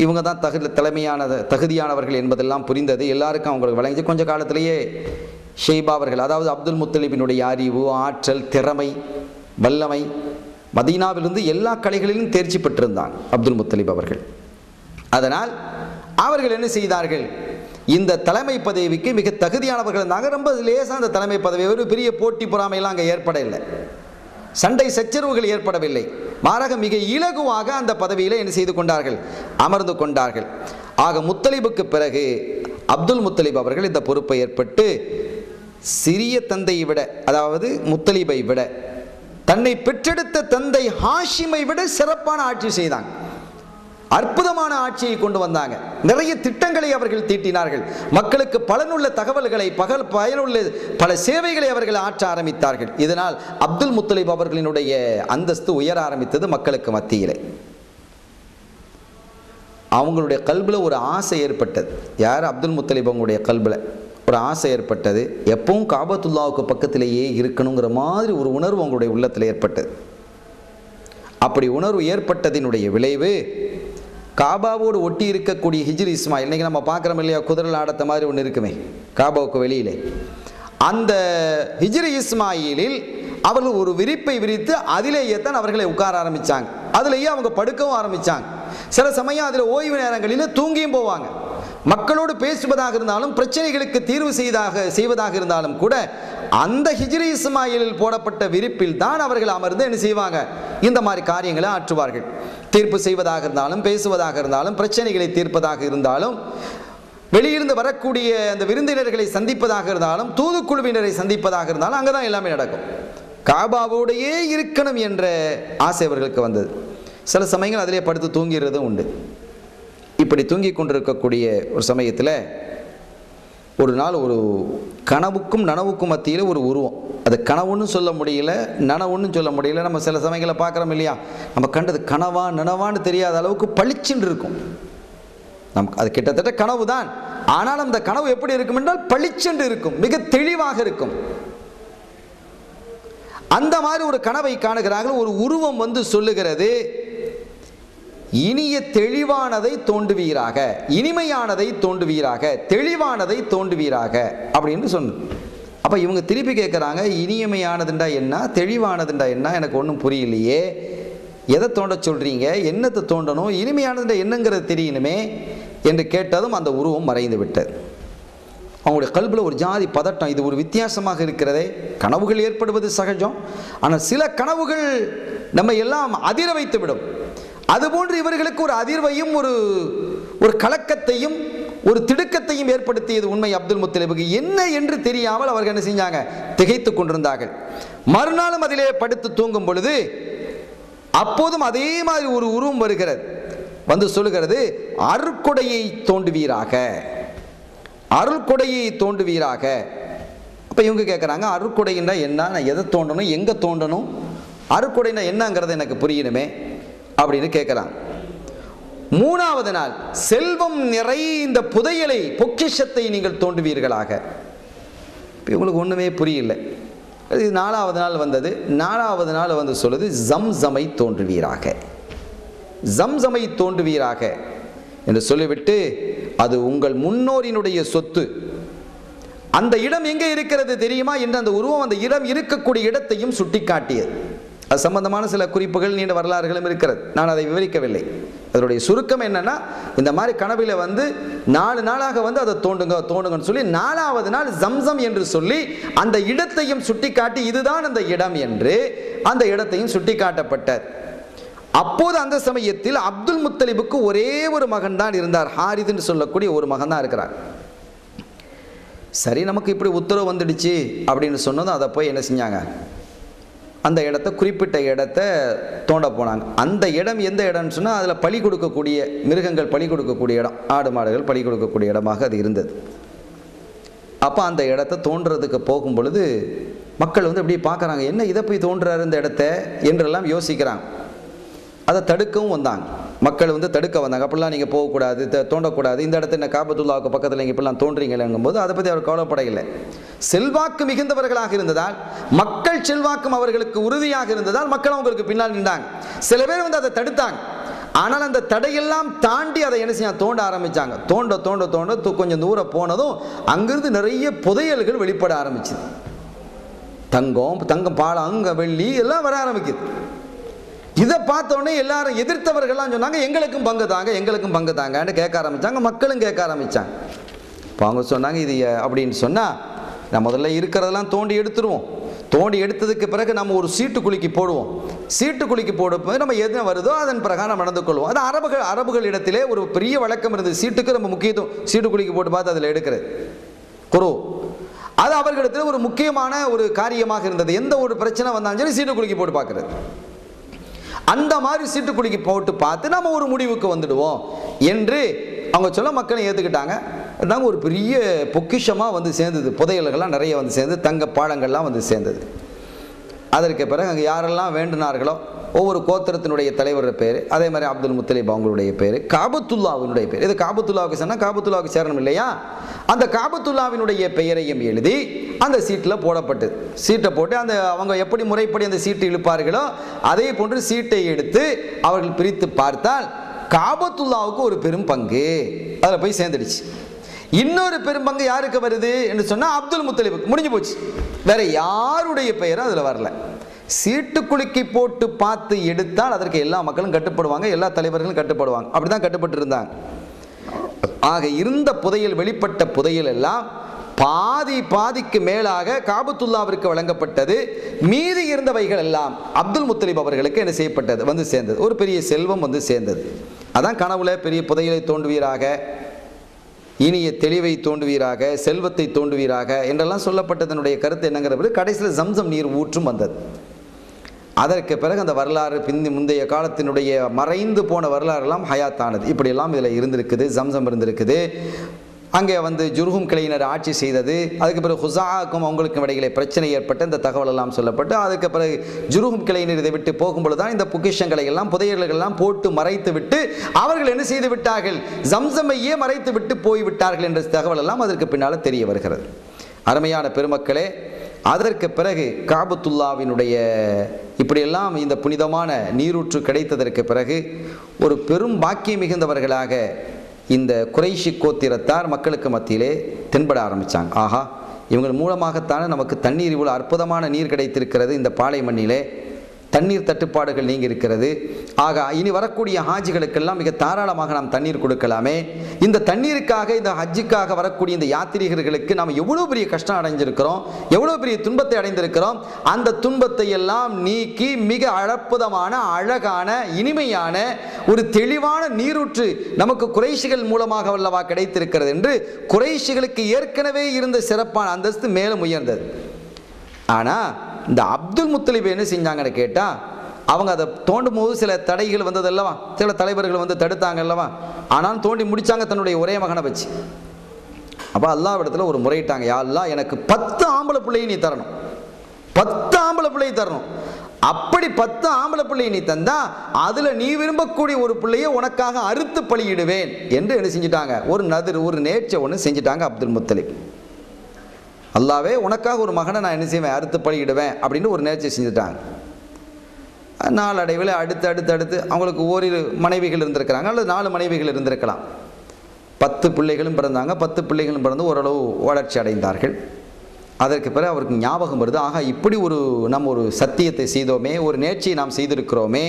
இவங்க தான் தகு தலைமையான தகுதியானவர்கள் என்பதெல்லாம் புரிந்தது. எல்லாருக்கும் அவங்களுக்கு வழங்கி கொஞ்ச காலத்திலேயே ஷெய்பா அவர்கள் அதாவது அப்துல் முத்தலிபினுடைய அறிவு ஆற்றல் திறமை வல்லமை மதீனாவிலிருந்து எல்லா கலைகளிலும் தேர்ச்சி பெற்றிருந்தாங்க அப்துல் முத்தலிப் அவர்கள். அதனால் அவர்கள் என்ன செய்தார்கள்? இந்த தலைமை பதவிக்கு மிக தகுதியானவர்கள் இருந்தாங்க. ரொம்ப லேசாக அந்த தலைமை பதவி. ஒரு பெரிய போட்டி பொறாமையெல்லாம் அங்கே ஏற்பட இல்லை சண்டை சச்சரவுகள் ஏற்படவில்லை. மாறாக மிக இலகுவாக அந்த பதவியில் என்ன செய்து கொண்டார்கள்? அமர்ந்து கொண்டார்கள். ஆக முத்தலிபுக்கு பிறகு அப்துல் முத்தலிப் அவர்கள் இந்த பொறுப்பை ஏற்பட்டு சிறிய தந்தையை விட அதாவது முத்தலிபை விட தன்னை பெற்றெடுத்த தந்தை ஹாஷிமை விட சிறப்பான ஆட்சி செய்தாங்க. அற்புதமான ஆட்சியை கொண்டு வந்தாங்க. நிறைய திட்டங்களை அவர்கள் தீட்டினார்கள். மக்களுக்கு பலனுள்ள தகவல்களை பகல் பயனுள்ள பல சேவைகளை அவர்கள் ஆற்ற ஆரம்பித்தார்கள். இதனால் அப்துல் முத்தலிப் அவர்களினுடைய அந்தஸ்து உயர ஆரம்பித்தது மக்களுக்கு மத்தியிலே. அவங்களுடைய கல்பில் ஒரு ஆசை ஏற்பட்டது. யார் அப்துல் முத்தலிப் அவங்களுடைய கல்பில்? ஒரு ஆசை ஏற்பட்டது. எப்பவும் காபத்துல்லாவுக்கு பக்கத்திலேயே இருக்கணுங்கிற மாதிரி ஒரு உணர்வு அவங்களுடைய உள்ளத்தில் ஏற்பட்டது. அப்படி உணர்வு ஏற்பட்டதினுடைய விளைவு காபாவோடு ஒட்டி இருக்கக்கூடிய ஹிஜ்ரி இஸ்மாயில் இன்றைக்கி நம்ம பார்க்குறோம் இல்லையா குதிரை ஆடத்த மாதிரி ஒன்று இருக்குமே காபாவுக்கு வெளியிலே. அந்த ஹிஜ்ரி இஸ்மாயிலில் அவர்கள் ஒரு விரிப்பை விரித்து அதிலேயே தான் அவர்களை உட்கார ஆரம்பித்தாங்க அதிலேயே அவங்க படுக்கவும் ஆரம்பித்தாங்க சில சமயம் அதில் ஓய்வு நேரங்களில் தூங்கியும் போவாங்க. மக்களோடு பேசுவதாக இருந்தாலும் பிரச்சனைகளுக்கு தீர்வு செய்தாக செய்வதாக இருந்தாலும் கூட அந்த ஹிஜ்ரி இஸ்மாயிலில் போடப்பட்ட விரிப்பில் தான் அவர்கள் அமர்ந்து என்ன செய்வாங்க? இந்த மாதிரி காரியங்களை ஆற்றுவார்கள். தீர்ப்பு செய்வதாக இருந்தாலும் பேசுவதாக இருந்தாலும் பிரச்சனைகளை தீர்ப்பதாக இருந்தாலும் வெளியிருந்து வரக்கூடிய அந்த விருந்தினர்களை சந்திப்பதாக இருந்தாலும் தூதுக்குழுவினரை சந்திப்பதாக இருந்தாலும் அங்கே தான் எல்லாமே நடக்கும். காபாவோடையே இருக்கணும் என்ற ஆசை அவர்களுக்கு வந்தது. சில சமயங்கள் அதிலே படுத்து தூங்கிறதும் உண்டு. இப்படி தூங்கி கொண்டிருக்கக்கூடிய ஒரு சமயத்தில் ஒரு நாள் ஒரு கனவுக்கும் நனவுக்கும் மத்தியில் ஒரு உருவம். அது கனவுன்னு சொல்ல முடியல நனவுன்னு சொல்ல முடியல. நம்ம சில சமயங்களை பார்க்குறோம் இல்லையா? நம்ம கண்டது கனவா நனவான்னு தெரியாத அளவுக்கு பளிச்சுன்னு இருக்கும். நமக்கு அது கிட்டத்தட்ட கனவு தான் ஆனால் அந்த கனவு எப்படி இருக்கும் என்றால் பளிச்சென்று இருக்கும் மிக தெளிவாக இருக்கும். அந்த மாதிரி ஒரு கனவை காணுகிறார்கள் ஒரு உருவம் வந்து சொல்லுகிறது இனிய தெளிவானதை தோண்டுவீராக இனிமையானதை தோண்டுவீராக தெளிவானதை தோண்டுவீராக அப்படின்னு சொன்ன. அப்போ இவங்க திருப்பி கேட்குறாங்க இனியமையானதுண்டா என்ன தெளிவானதுண்டா என்ன எனக்கு ஒன்றும் புரியலையே. எதை தோண்ட சொல்கிறீங்க என்னத்தை தோண்டணும் இனிமையானதுண்டா என்னங்கிறது தெரியணுமே என்று கேட்டதும் அந்த உருவம் மறைந்து விட்டது. அவங்களுடைய கல்பில் ஒரு ஜாதி பதட்டம் இது ஒரு வித்தியாசமாக இருக்கிறதே. கனவுகள் ஏற்படுவது சகஜம். ஆனால் சில கனவுகள் நம்ம எல்லாம் அதிர வைத்து விடும் அதுபோன்று இவர்களுக்கு ஒரு அதிர்வையும் ஒரு ஒரு கலக்கத்தையும் ஒரு திடுக்கத்தையும் ஏற்படுத்தியது உண்மை அப்துல் முத்தலிபுக்கு என்ன என்று தெரியாமல் அவர்கள் என்ன செஞ்சாங்க? திகைத்து கொண்டிருந்தார்கள். மறுநாளும் அதிலே படுத்து தூங்கும் பொழுது அப்போதும் அதே மாதிரி ஒரு உருவம் வருகிறது. வந்து சொல்லுகிறது அருட்கொடையை தோண்டுவீராக. அருள்கொடையை தோண்டுவீராக. அப்போ இவங்க கேட்குறாங்க அருட்கொடைன்னா என்ன? நான் எதை தோண்டணும்? எங்கே தோண்டணும்? அருட்கொடைனா என்னங்கிறது எனக்கு புரியணுமே. அப்படின்னு கேட்கலாம். மூணாவது நாள் செல்வம் நிறைந்த புதையலை பொக்கிஷத்தை நீங்கள் தோண்டுவீர்களாக. இப்போ இவங்களுக்கு ஒன்றுமே புரியல. இது நாலாவது நாள் வந்தது. நாலாவது நாள் வந்து சொல்லுது ஜம்சமை தோன்றுவீராக. ஜம்சமை தோன்றுவீராக. என்று சொல்லிவிட்டு அது உங்கள் முன்னோரினுடைய சொத்து. அந்த இடம் எங்கே இருக்கிறது தெரியுமா? என்று அந்த உருவம் அந்த இடம் இருக்கக்கூடிய இடத்தையும் சுட்டிக்காட்டியது. அது சம்பந்தமான சில குறிப்புகள் நீண்ட வரலாறுகளும் இருக்கிறது. நான் அதை விவரிக்கவில்லை. அதனுடைய சுருக்கம் என்னன்னா இந்த மாதிரி கனவில் வந்து நாலு நாளாக வந்து அதை தோண்டுங்க தோண்டுங்கன்னு சொல்லி நாலாவது நாள் ஜம்சம் என்று சொல்லி அந்த இடத்தையும் சுட்டிக்காட்டி இதுதான் அந்த இடம் என்று அந்த இடத்தையும் சுட்டிக்காட்டப்பட்டது அப்போது அந்த சமயத்தில் அப்துல் முத்தலிபுக்கு ஒரே ஒரு மகன் தான் இருந்தார் ஹாரிதுன்னு சொல்லக்கூடிய ஒரு மகன் தான் இருக்கிறார். சரி நமக்கு இப்படி உத்தரவு வந்துடுச்சு அப்படின்னு சொன்னதும் அதை போய் என்ன செஞ்சாங்க? அந்த இடத்த குறிப்பிட்ட இடத்த தோண்ட போனாங்க. அந்த இடம் எந்த இடம்னு சொன்னால் அதில் பலி கொடுக்கக்கூடிய மிருகங்கள் பலி கொடுக்கக்கூடிய இடம் ஆடு மாடுகள் பலி கொடுக்கக்கூடிய இடமாக அது இருந்தது. அப்போ அந்த இடத்த தோன்றதுக்கு போகும் பொழுது மக்கள் வந்து அப்படியே பார்க்குறாங்க என்ன இதை போய் தோன்றாரு இந்த இடத்த என்றெல்லாம் யோசிக்கிறாங்க. அதை தடுக்கவும் வந்தாங்க. மக்கள் வந்து தடுக்க வந்தாங்க. அப்படிலாம் நீங்கள் போகக்கூடாது த- தோண்டக்கூடாது. இந்த இடத்துல என்ன காபத்துல்லாவுக்கு பக்கத்தில் நீங்கள் இப்படிலாம் தோன்றீங்களேங்கும் போது அதை பற்றி அவர் கவலைப்படையில்லை செல்வாக்கு மிகுந்தவர்களாக இருந்ததால் மக்கள் செல்வாக்கும் அவர்களுக்கு உறுதியாக இருந்ததால் மக்கள் அவங்களுக்கு பின்னால் நின்றாங்க. சில பேர் வந்து அதை தடுத்தாங்க. ஆனால் அந்த தடையெல்லாம் தாண்டி அதை என்ன செய்ய தோண்ட ஆரம்பித்தாங்க தோண்ட தோண்ட தோண்ட கொஞ்சம் தூரம் போனதும் அங்கிருந்து நிறைய புதையல்கள் வெளிப்பட ஆரம்பிச்சுது. தங்கம் தங்கம் பாலம் அங்க வெள்ளி எல்லாம் வர ஆரம்பிக்குது. இதை பார்த்தோன்னே எல்லாரும் எதிர்த்தவர்கள்லாம் சொன்னாங்க எங்களுக்கும் பங்கு தாங்க எங்களுக்கும் பங்கு தாங்கன்னு கேட்க ஆரம்பித்தாங்க மக்களும் கேட்க ஆரம்பித்தாங்க இப்போ அவங்க சொன்னாங்க இது அப்படின்னு சொன்னால் நான் முதல்ல இருக்கிறதெல்லாம் தோண்டி எடுத்துருவோம். தோண்டி எடுத்ததுக்கு பிறகு நம்ம ஒரு சீட்டு குலுக்கி போடுவோம். சீட்டு குலுக்கி போடும்போது நம்ம எது வருதோ அதன் பிரகாரம் நடந்து கொள்வோம். அது அரபுகள் அரபுகள் இடத்திலே ஒரு பெரிய வழக்கம் இருந்தது. சீட்டுக்கு நம்ம முக்கியத்துவம் சீட்டு குலுக்கி போட்டு பார்த்து அதில் எடுக்கிறது. குரு. அது அவர்களிடத்தில் ஒரு முக்கியமான ஒரு காரியமாக இருந்தது. எந்த ஒரு பிரச்சனை வந்தாலும் சரி சீட்டு குலுக்கி போட்டு பார்க்குறது. அந்த மாதிரி சீட்டு போட்டு பார்த்து நம்ம ஒரு முடிவுக்கு வந்துடுவோம் என்று அவங்க சொல்ல மக்களை ஏற்றுக்கிட்டாங்க அதாங்க ஒரு பெரிய பொக்கிஷமாக வந்து சேர்ந்தது. புதையல்கள்லாம் நிறைய வந்து சேர்ந்து தங்க பாடங்கள்லாம் வந்து சேர்ந்தது. அதற்கு பிறகு அங்கே யாரெல்லாம் வேண்டினார்களோ ஒவ்வொரு கோத்திரத்தினுடைய தலைவர் பேர் அதே மாதிரி அப்துல் முத்தலீப் அவங்களுடைய பேர் காபத்துல்லாவினுடைய பேர். இது காபத்துல்லாவுக்கு சொன்னால் காபத்துல்லாவுக்கு சேரணும் இல்லையா? அந்த காபத்துல்லாவினுடைய பெயரையும் எழுதி அந்த சீட்டில் போடப்பட்டது சீட்டை போட்டு அந்த அவங்க எப்படி முறைப்படி அந்த சீட்டு இழுப்பார்களோ அதே போன்று சீட்டை எடுத்து அவர்கள் பிரித்து பார்த்தால் காபத்துல்லாவுக்கு ஒரு பெரும் பங்கு. அதில் போய் சேர்ந்துடுச்சு. இன்னொரு பெரும்பங்கு யாருக்கு வருது? என்று சொன்னால் அப்துல் முத்தலிபுக்கு. முடிஞ்சு போச்சு. வேற யாருடைய பெயரும் அதில் வரல. சீட்டு குலுக்கி போட்டு பார்த்து எடுத்தால் அதற்கு எல்லா மக்களும் கட்டுப்படுவாங்க எல்லா தலைவர்களும் கட்டுப்படுவாங்க. அப்படிதான் கட்டுப்பட்டு இருந்தாங்க ஆக இருந்த புதையல் வெளிப்பட்ட புதையல் எல்லாம் பாதி பாதிக்கு மேலாக காபத்துல்லாவிற்கு வழங்கப்பட்டது. மீதி இருந்தவைகள் எல்லாம் அப்துல் முத்தலிப் அவர்களுக்கு என்ன செய்யப்பட்டது? வந்து சேர்ந்தது. ஒரு பெரிய செல்வம் வந்து சேர்ந்தது. அதான் கனவுல பெரிய புதையலை தோண்டுவீராக இனிய தெளிவை தோண்டுவீராக செல்வத்தை தோண்டுவீராக என்றெல்லாம் சொல்லப்பட்டதனுடைய கருத்து என்னங்கிறது கடைசியில் ஜம்சம் நீர் ஊற்றும் வந்தது. அதற்கு பிறகு அந்த வரலாறு பிந்தி முந்தைய காலத்தினுடைய மறைந்து போன வரலாறுலாம் ஹயாத்தானது. இப்படியெல்லாம் இதில் இருந்திருக்குது ஜம்சம் இருந்திருக்குது. அங்கே வந்து ஜுர்ஹும் கிளையினர் ஆட்சி செய்தது அதுக்கு பிறகு ஹுசாக்கும் அவங்களுக்கும் இடையிலே பிரச்சனை ஏற்பட்டு இந்த தகவல் எல்லாம் சொல்லப்பட்டு அதுக்கு பிறகு ஜுருகும் கிளையினர் இதை விட்டு போகும்பொழுது தான் இந்த பொக்கிஷங்களை எல்லாம் புதையல்களெல்லாம் போட்டு மறைத்து விட்டு அவர்கள் என்ன செய்து விட்டார்கள்? ஜம்சமையே மறைத்து விட்டு போய் விட்டார்கள் என்ற தகவல் எல்லாம் அதற்கு பின்னால் தெரிய வருகிறது. அருமையான பெருமக்களே அதற்கு பிறகு காபத்துல்லாவினுடைய இப்படியெல்லாம் இந்த புனிதமான நீரூற்று கிடைத்ததற்கு பிறகு ஒரு பெரும் பாக்கியம் மிகுந்தவர்களாக இந்த குறைஷி கோத்திரத்தார் மக்களுக்கு மத்தியிலே தென்பட ஆரம்பித்தாங்க ஆஹா இவங்கள் மூலமாகத்தானே நமக்கு தண்ணீர் இவ்வளோ அற்புதமான நீர் கிடைத்திருக்கிறது இந்த பாலை மண்ணிலே தண்ணீர் தட்டுப்பாடுகள் நீங்கி இருக்கிறது ஆக இனி வரக்கூடிய ஹாஜிகளுக்கெல்லாம் மிக தாராளமாக நாம் தண்ணீர் கொடுக்கலாமே. இந்த தண்ணீருக்காக இந்த ஹஜ்ஜுக்காக வரக்கூடிய இந்த யாத்ரீகர்களுக்கு நாம் எவ்வளோ பெரிய கஷ்டம் அடைஞ்சிருக்கிறோம் எவ்வளோ பெரிய துன்பத்தை அடைந்திருக்கிறோம் அந்த துன்பத்தை எல்லாம் நீக்கி மிக அழப்புதமான அழகான இனிமையான ஒரு தெளிவான நீரூற்று நமக்கு குறைஷிகள் மூலமாக வல்லவா கிடைத்திருக்கிறது என்று குறைஷிகளுக்கு ஏற்கனவே இருந்த சிறப்பான அந்தஸ்து மேலும் உயர்ந்தது. ஆனால் இந்த அப்துல் முத்தலிப் என்ன செஞ்சாங்கன்னு கேட்டால் அவங்க அதை தோண்டும் போது சில தடைகள் வந்தது அல்லவா? சில தலைவர்கள் வந்து தடுத்தாங்க அல்லவா? ஆனாலும் தோண்டி முடித்தாங்க தன்னுடைய ஒரே மகனை வச்சு. அப்போ அல்லாவிடத்தில் ஒரு முறையிட்டாங்க யா எனக்கு பத்து ஆம்பளை பிள்ளையை நீ தரணும். பத்து ஆம்பளை பிள்ளையை தரணும். அப்படி பத்து ஆம்பளை பிள்ளையை நீ தந்தா அதுல நீ விரும்பக்கூடிய ஒரு பிள்ளையை உனக்காக அறுத்து பலியிடுவேன். என்று என்ன செஞ்சிட்டாங்க? ஒரு நதிர் ஒரு நேர்ச்சை ஒன்று செஞ்சிட்டாங்க அப்துல் முத்தலிப். அல்லாவே உனக்காக ஒரு மகனை நான் என்ன செய்வேன்? அறுத்து பலியிடுவேன் அப்படின்னு ஒரு நேர்ச்சி செஞ்சுட்டாங்க. நாளடைவில் அடுத்து அடுத்து அடுத்து அவங்களுக்கு ஓரிரு மனைவிகள் இருந்திருக்கிறாங்க. அல்லது நாலு மனைவிகள் இருந்திருக்கலாம். பத்து பிள்ளைகளும் பிறந்தாங்க. பத்து பிள்ளைகளும் பிறந்து ஓரளவு வளர்ச்சி அடைந்தார்கள். அதற்கு பிறகு அவருக்கு ஞாபகம் வருது ஆகா இப்படி ஒரு நம்ம ஒரு சத்தியத்தை செய்தோமே ஒரு நேர்ச்சியை நாம் செய்திருக்கிறோமே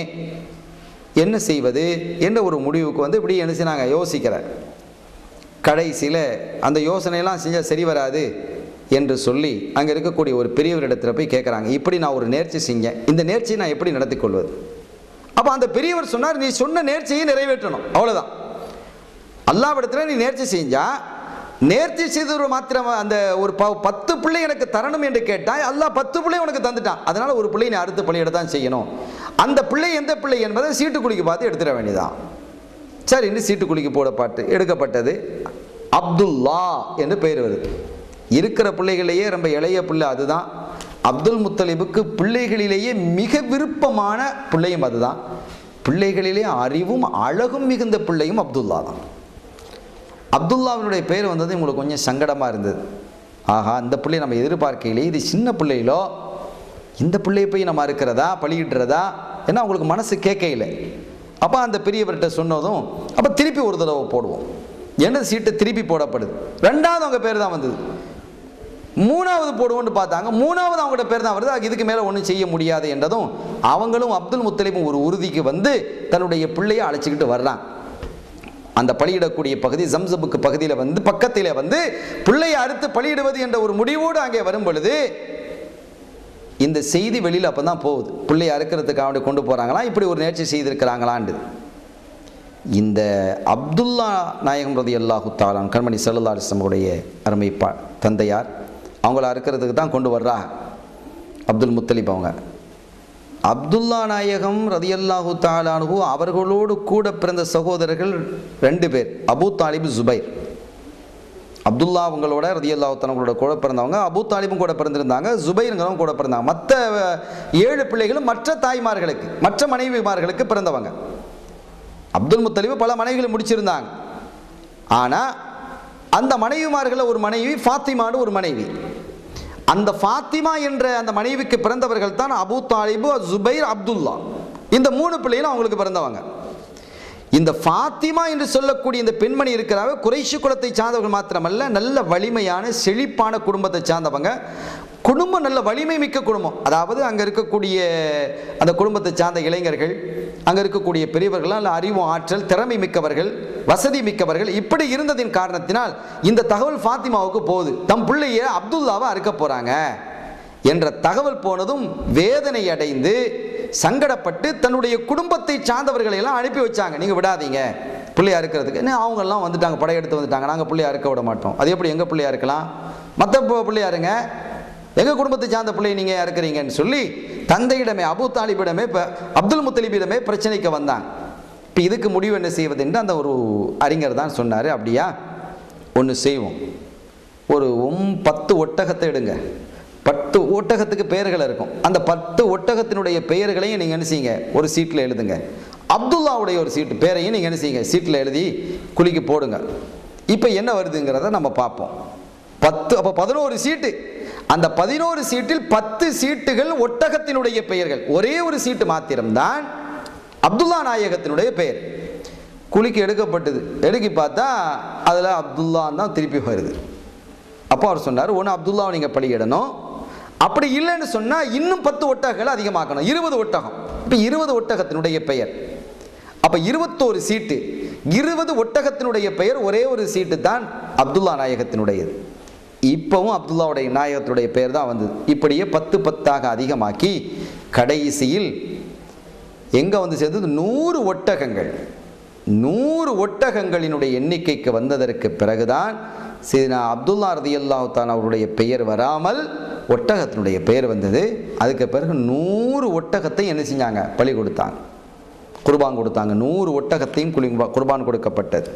என்ன செய்வது? என்ற ஒரு முடிவுக்கு வந்து இப்படி என்ன செய்ய நாங்கள் யோசிக்கிறேன் கடைசியில் அந்த யோசனையெல்லாம் செஞ்சால் சரி வராது. என்று சொல்லி அங்கே இருக்கக்கூடிய ஒரு பெரியவரிடத்தில் போய் கேட்குறாங்க இப்படி நான் ஒரு நேர்ச்சி செஞ்சேன். இந்த நேர்ச்சியை நான் எப்படி நடத்தி கொள்வது அப்போ அந்த பெரியவர் சொன்னார் நீ சொன்ன நேர்ச்சியை நிறைவேற்றணும். அவ்வளோதான் அல்லாவிடத்தில் நீ நேர்ச்சி செஞ்சா நேர்ச்சி செய்தவர் மாத்திரம் அந்த ஒரு ப பத்து பிள்ளை எனக்கு தரணும் என்று கேட்டால் அல்லா பத்து பிள்ளை உனக்கு தந்துட்டான். அதனால் ஒரு பிள்ளை நீ அடுத்த பிள்ளையிட தான் செய்யணும். அந்த பிள்ளை எந்த பிள்ளை என்பதை சீட்டு குளிக்கு பார்த்து எடுத்துட வேண்டியதான் சரி என்று சீட்டு குளிக்கு போடப்பட்டு எடுக்கப்பட்டது அப்துல்லா என்று பெயர் வருது. இருக்கிற பிள்ளைகளிலேயே ரொம்ப இளைய பிள்ளை அதுதான். அப்துல் முத்தலிபுக்கு பிள்ளைகளிலேயே மிக விருப்பமான பிள்ளையும் அதுதான். பிள்ளைகளிலே அறிவும் அழகும் மிகுந்த பிள்ளையும் அப்துல்லா தான். அப்துல்லாவினுடைய பேர் வந்தது உங்களுக்கு கொஞ்சம் சங்கடமாக இருந்தது. ஆஹா இந்த பிள்ளையை நம்ம எதிர்பார்க்கையிலே இது சின்ன பிள்ளையிலோ இந்த பிள்ளையை போய் நம்ம இருக்கிறதா பழியிடுறதா ஏன்னா அவங்களுக்கு மனசு கேட்கையில். அப்போ அந்த பெரியவர்கிட்ட சொன்னதும் அப்போ திருப்பி ஒரு தடவை போடுவோம். என்ன சீட்டு திருப்பி போடப்படுது? ரெண்டாவது அவங்க பேர் தான் வந்தது. மூணாவது போடுவோம்னு பார்த்தாங்க. மூணாவது அவங்களோட பேர் தான் வருது. இதுக்கு மேலே ஒன்றும் செய்ய முடியாது என்றதும் அவங்களும் அப்துல் முத்தலிபும் ஒரு உறுதிக்கு வந்து தன்னுடைய பிள்ளையை அழைச்சிக்கிட்டு வர்றாங்க. அந்த பலியிடக்கூடிய பகுதி ஜம்சபுக்கு பகுதியில் வந்து பக்கத்தில் வந்து பிள்ளையை அறுத்து பலியிடுவது என்ற ஒரு முடிவோடு அங்கே வரும் பொழுது இந்த செய்தி வெளியில் அப்போ தான் போகுது. பிள்ளையை அறுக்கிறதுக்காக கொண்டு போகிறாங்களா இப்படி ஒரு நேர்ச்சி செய்திருக்கிறாங்களாண்டு இந்த அப்துல்லா நாயகம் ரதி அல்லாஹு தாலான் கண்மணி சல்லா அலிஸ்லமுடைய அருமை பா தந்தையார் அவங்கள அறுக்கிறதுக்கு தான் கொண்டு வர்றா அப்துல் முத்தலிப் அவங்க. அப்துல்லா நாயகம் ரதியல்லாஹு தாலானு அவர்களோடு கூட பிறந்த சகோதரர்கள் ரெண்டு பேர் அபு தாலிப் ஜுபைர். அப்துல்லா அவங்களோட ரதியல்லாஹு தனங்களோட கூட பிறந்தவங்க அபு தாலிபும் கூட பிறந்திருந்தாங்க ஜுபைருங்கிறவங்க கூட பிறந்தாங்க. மற்ற ஏழு பிள்ளைகளும் மற்ற தாய்மார்களுக்கு மற்ற மனைவிமார்களுக்கு பிறந்தவங்க. அப்துல் முத்தலிபு பல மனைவிகளை முடிச்சிருந்தாங்க. ஆனால் அந்த மனைவிமார்களில் ஒரு மனைவி ஃபாத்திமான்னு ஒரு மனைவி. அந்த ஃபாத்திமா என்ற அந்த மனைவிக்கு பிறந்தவர்கள் தான் அபு தாலிபு ஜுபைர் அப்துல்லா. இந்த மூணு பிள்ளைகளும் அவங்களுக்கு பிறந்தவங்க. இந்த ஃபாத்திமா என்று சொல்லக்கூடிய இந்த பெண்மணி இருக்கிறாங்க குறைஷி குலத்தை சார்ந்தவர்கள் மாத்திரமல்ல நல்ல வலிமையான செழிப்பான குடும்பத்தை சார்ந்தவங்க. குடும்பம் நல்ல வலிமை மிக்க குடும்பம். அதாவது அங்கே இருக்கக்கூடிய அந்த குடும்பத்தை சார்ந்த இளைஞர்கள் அங்கே இருக்கக்கூடிய பெரியவர்கள் இல்லை அறிவும் ஆற்றல் திறமை மிக்கவர்கள் வசதி மிக்கவர்கள் இப்படி இருந்ததின் காரணத்தினால் இந்த தகவல் ஃபாத்திமாவுக்கு போகுது. தம் பிள்ளைய அப்துல்லாவை அறுக்க போகிறாங்க என்ற தகவல் போனதும் வேதனை அடைந்து சங்கடப்பட்டு தன்னுடைய குடும்பத்தை சார்ந்தவர்களை எல்லாம் அனுப்பி வச்சாங்க. நீங்கள் விடாதீங்க. பிள்ளையா இருக்கிறதுக்கு என்ன அவங்கெல்லாம் வந்துட்டாங்க படையெடுத்து வந்துட்டாங்க. நாங்கள் பிள்ளையா இருக்க விட மாட்டோம். அது எப்படி எங்கள் பிள்ளையா இருக்கலாம் மற்ற பிள்ளையாருங்க எங்கள் குடும்பத்தை சார்ந்த பிள்ளையை நீங்கள் இறக்குறீங்கன்னு சொல்லி தந்தையிடமே அபு தாலிபிடமே இப்போ அப்துல் முத்தலிபிடமே பிரச்சனைக்கு வந்தாங்க இப்போ இதுக்கு முடிவு என்ன செய்வது என்று அந்த ஒரு அறிஞர் தான் சொன்னார் அப்படியா? ஒன்று செய்வோம். ஒரு ஒம் பத்து ஒட்டகத்தை எடுங்க. பத்து ஒட்டகத்துக்கு பெயர்கள் இருக்கும். அந்த பத்து ஒட்டகத்தினுடைய பெயர்களையும் நீங்கள் என்ன செய்யுங்க? ஒரு சீட்டில் எழுதுங்க. அப்துல்லாவுடைய ஒரு சீட்டு பேரையும் நீங்கள் என்ன செய்யுங்க? சீட்டில் எழுதி குளிக்கு போடுங்க. இப்போ என்ன வருதுங்கிறத நம்ம பார்ப்போம். பத்து அப்போ பதினோரு சீட்டு. அந்த பதினோரு சீட்டில் பத்து சீட்டுகள் ஒட்டகத்தினுடைய பெயர்கள். ஒரே ஒரு சீட்டு மாத்திரம்தான் அப்துல்லா நாயகத்தினுடைய பெயர். குளிக்க எடுக்கப்பட்டது. எடுக்கி பார்த்தா அதில் அப்துல்லான் தான் திருப்பி வருது. அப்போ அவர் சொன்னார் ஒன்று அப்துல்லாவை நீங்கள் பலியிடணும். அப்படி இல்லைன்னு சொன்னால் இன்னும் பத்து ஒட்டகங்களை அதிகமாக்கணும். இருபது ஒட்டகம். இப்போ இருபது ஒட்டகத்தினுடைய பெயர். அப்போ இருபத்தோரு சீட்டு. இருபது ஒட்டகத்தினுடைய பெயர் ஒரே ஒரு சீட்டு தான் அப்துல்லா நாயகத்தினுடையது. இப்போவும் அப்துல்லாவுடைய நாயகத்துடைய பெயர் தான் வந்தது. இப்படியே பத்து பத்தாக அதிகமாக்கி கடைசியில் எங்கே வந்து சேர்ந்தது? நூறு ஒட்டகங்கள். நூறு ஒட்டகங்களினுடைய எண்ணிக்கைக்கு வந்ததற்கு பிறகுதான் சீனா அப்துல்லா ரதி தான் அவருடைய பெயர் வராமல் ஒட்டகத்தினுடைய பெயர் வந்தது. அதுக்கு பிறகு நூறு ஒட்டகத்தை என்ன செஞ்சாங்க? பலி கொடுத்தாங்க. குர்பான் கொடுத்தாங்க. நூறு ஒட்டகத்தையும் குலி குர்பான் கொடுக்கப்பட்டது.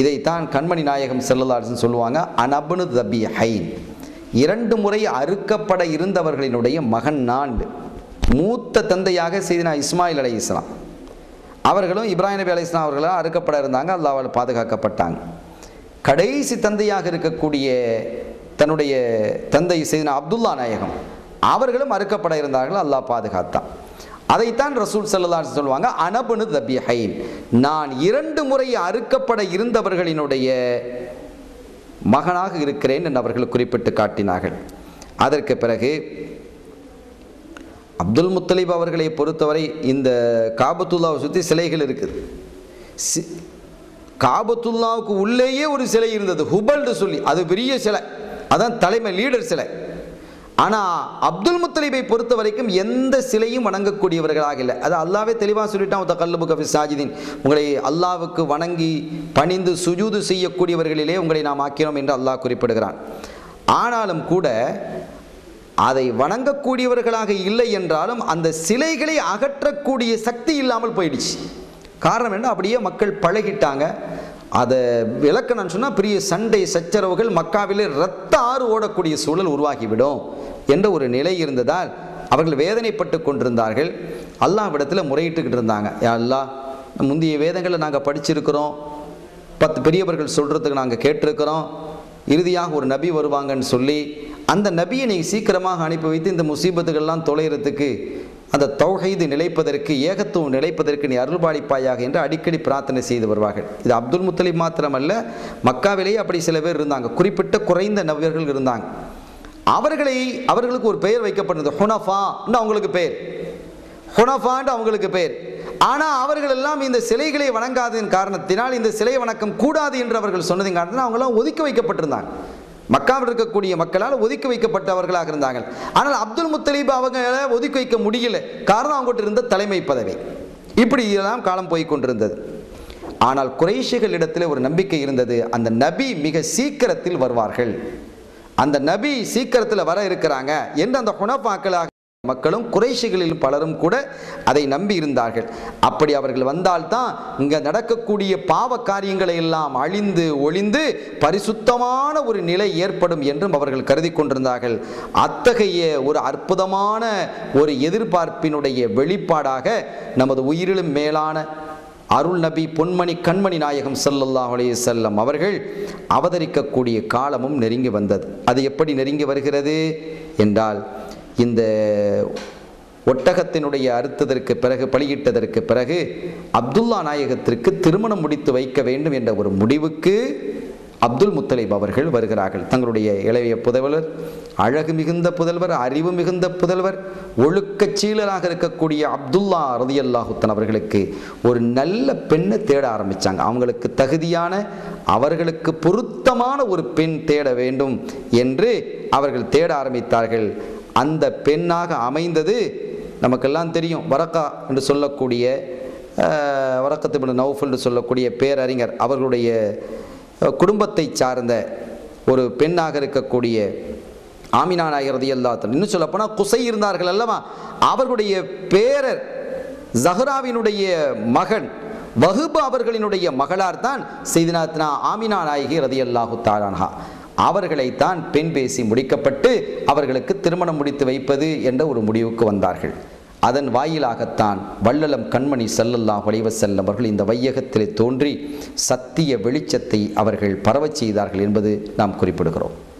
இதைத்தான் கண்மணி நாயகம் செல்லலாசன் சொல்லுவாங்க அனபனு தபி ஹைன் இரண்டு முறை அறுக்கப்பட இருந்தவர்களினுடைய மகன் நான் மூத்த தந்தையாக செய்தினா இஸ்மாயில் அலை இஸ்லாம் அவர்களும் இப்ராஹிம் நபி அலி இஸ்லாம் அவர்களும் அறுக்கப்பட இருந்தாங்க அல்லாவால் பாதுகாக்கப்பட்டாங்க. கடைசி தந்தையாக இருக்கக்கூடிய தன்னுடைய தந்தை செய்தினா அப்துல்லா நாயகம் அவர்களும் அறுக்கப்பட இருந்தார்கள் அல்லாஹ் பாதுகாத்தான். அதைத்தான் ரசூல் சல்லல்லாஹு சொல்லுவாங்க அனபனு தபிஹை ஹைன் நான் இரண்டு முறை அறுக்கப்பட இருந்தவர்களினுடைய மகனாக இருக்கிறேன் என்று அவர்கள் குறிப்பிட்டு காட்டினார்கள். அதற்கு பிறகு அப்துல் முத்தலீப் அவர்களை பொறுத்தவரை இந்த காபத்துல்லாவை சுற்றி சிலைகள் இருக்குது. சி- காபத்துல்லாவுக்கு உள்ளேயே ஒரு சிலை இருந்தது ஹுபல்னு சொல்லி. அது பெரிய சிலை. அதான் தலைமை லீடர் சிலை. ஆனால் அப்துல் முத்தலீபை பொறுத்த வரைக்கும் எந்த சிலையும் வணங்கக்கூடியவர்களாக இல்லை. அது அல்லாவே தெளிவாக சொல்லிட்டான் ஒத்த கல்லுபு கபி சாஜிதீன். உங்களை அல்லாவுக்கு வணங்கி பணிந்து சுஜூது செய்யக்கூடியவர்களிலே உங்களை நாம் ஆக்கிறோம் என்று அல்லாஹ் குறிப்பிடுகிறான். ஆனாலும் கூட அதை வணங்கக்கூடியவர்களாக இல்லை என்றாலும் அந்த சிலைகளை அகற்றக்கூடிய சக்தி இல்லாமல் போயிடுச்சு. காரணம் என்ன? அப்படியே மக்கள் பழகிட்டாங்க. அதை விளக்கணும்னு சொன்னால் பெரிய சண்டை சச்சரவுகள் மக்காவிலே ரத்த ஆறு ஓடக்கூடிய சூழல் உருவாகிவிடும் என்ற ஒரு நிலை இருந்ததால் அவர்கள் வேதனைப்பட்டு கொண்டிருந்தார்கள். அல்லாஹ்விடத்தில் முறையிட்டுக்கிட்டு இருந்தாங்க. யா அல்லாஹ் முந்தைய வேதங்களை நாங்கள் படிச்சிருக்கிறோம். பத்து பெரியவர்கள் சொல்கிறதுக்கு நாங்கள் கேட்டிருக்கிறோம். இறுதியாக ஒரு நபி வருவாங்கன்னு சொல்லி அந்த நபியை நீங்கள் சீக்கிரமாக அனுப்பி வைத்து இந்த முசீபத்துகள்லாம் தொலைகிறதுக்கு அந்த தௌஹீது நிலைப்பதற்கு ஏகத்துவம் நிலைப்பதற்கு நீ அருள்பாலிப்பாயாக என்று அடிக்கடி பிரார்த்தனை செய்து வருவார்கள். இது அப்துல் முத்தலிப் மாத்திரமல்ல மக்காவிலேயே அப்படி சில பேர் இருந்தாங்க. குறிப்பிட்ட குறைந்த நபர்கள் இருந்தாங்க. அவர்களை அவர்களுக்கு ஒரு பெயர் வைக்கப்பட்டது ஹுனஃபான்னு அவங்களுக்கு பெயர். ஹுனஃபான்னு அவங்களுக்கு பெயர். ஆனால் அவர்கள் எல்லாம் இந்த சிலைகளை வணங்காததின் காரணத்தினால் இந்த சிலை வணக்கம் கூடாது என்று அவர்கள் சொன்னதின் காரணத்தினால் அவங்களாம் ஒதுக்கி வைக்கப்பட்டிருந்தாங்க. மக்காவில் இருக்கக்கூடிய மக்களால் ஒதுக்கி வைக்கப்பட்டவர்களாக இருந்தாங்க ஆனால் அப்துல் முத்தலீப் அவங்கள ஒதுக்கி வைக்க முடியல. காரணம் அவங்ககிட்ட இருந்த தலைமை பதவி. இப்படி எல்லாம் காலம் போய் கொண்டிருந்தது. ஆனால் குறைஷிகள் இடத்துல ஒரு நம்பிக்கை இருந்தது. அந்த நபி மிக சீக்கிரத்தில் வருவார்கள். அந்த நபி சீக்கிரத்தில் வர இருக்கிறாங்க. என்று அந்த குணப்பாக்களாக மக்களும் குறைஷிகளில் பலரும் கூட அதை நம்பி இருந்தார்கள். அப்படி அவர்கள் வந்தால்தான் இங்க நடக்கக்கூடிய பாவ காரியங்களை எல்லாம் அழிந்து ஒளிந்து பரிசுத்தமான ஒரு நிலை ஏற்படும் என்றும் அவர்கள் கருதி கொண்டிருந்தார்கள். அத்தகைய ஒரு அற்புதமான ஒரு எதிர்பார்ப்பினுடைய வெளிப்பாடாக நமது உயிரிலும் மேலான அருள் நபி பொன்மணி கண்மணி நாயகம் ஸல்லல்லாஹு அலைஹி செல்லம் அவர்கள் அவதரிக்கக்கூடிய காலமும் நெருங்கி வந்தது. அது எப்படி நெருங்கி வருகிறது? என்றால் இந்த ஒட்டகத்தினுடைய அறுத்ததற்கு பிறகு பலியிட்டதற்கு பிறகு அப்துல்லா நாயகத்திற்கு திருமணம் முடித்து வைக்க வேண்டும் என்ற ஒரு முடிவுக்கு அப்துல் முத்தலிப் அவர்கள் வருகிறார்கள். தங்களுடைய இளைய புதல்வர் அழகு மிகுந்த புதல்வர் அறிவு மிகுந்த புதல்வர் ஒழுக்கச் சீலராக இருக்கக்கூடிய அப்துல்லா ரதியல்லாஹுத்தன் அவர்களுக்கு ஒரு நல்ல பெண்ணை தேட ஆரம்பித்தாங்க அவங்களுக்கு தகுதியான அவர்களுக்கு பொருத்தமான ஒரு பெண் தேட வேண்டும் என்று அவர்கள் தேட ஆரம்பித்தார்கள். அந்த பெண்ணாக அமைந்தது நமக்கெல்லாம் தெரியும். வரக்கா என்று சொல்லக்கூடிய வரக்கத்து நவுஃபல் என்று சொல்லக்கூடிய பேரறிஞர். அவர்களுடைய குடும்பத்தை சார்ந்த ஒரு பெண்ணாக இருக்கக்கூடிய ஆமினா நாயர் ரதியல்லாத்தன் இன்னும் சொல்லப்போனால் குசை இருந்தார்கள் அல்லவா? அவர்களுடைய பேரர் ஜஹ்ராவினுடைய மகன் வகுபு அவர்களினுடைய மகளார் தான் செய்தினாத்னா ஆமினா நாயகி ரதியல்லாஹு தாரான்ஹா அவர்களைத்தான் பெண் பேசி முடிக்கப்பட்டு அவர்களுக்கு திருமணம் முடித்து வைப்பது என்ற ஒரு முடிவுக்கு வந்தார்கள். அதன் வாயிலாகத்தான் வள்ளலம் கண்மணி செல்லல்லா அலைஹி செல்லவர்கள் அவர்கள் இந்த வையகத்திலே தோன்றி சத்திய வெளிச்சத்தை அவர்கள் பரவச் செய்தார்கள் என்பது நாம் குறிப்பிடுகிறோம்.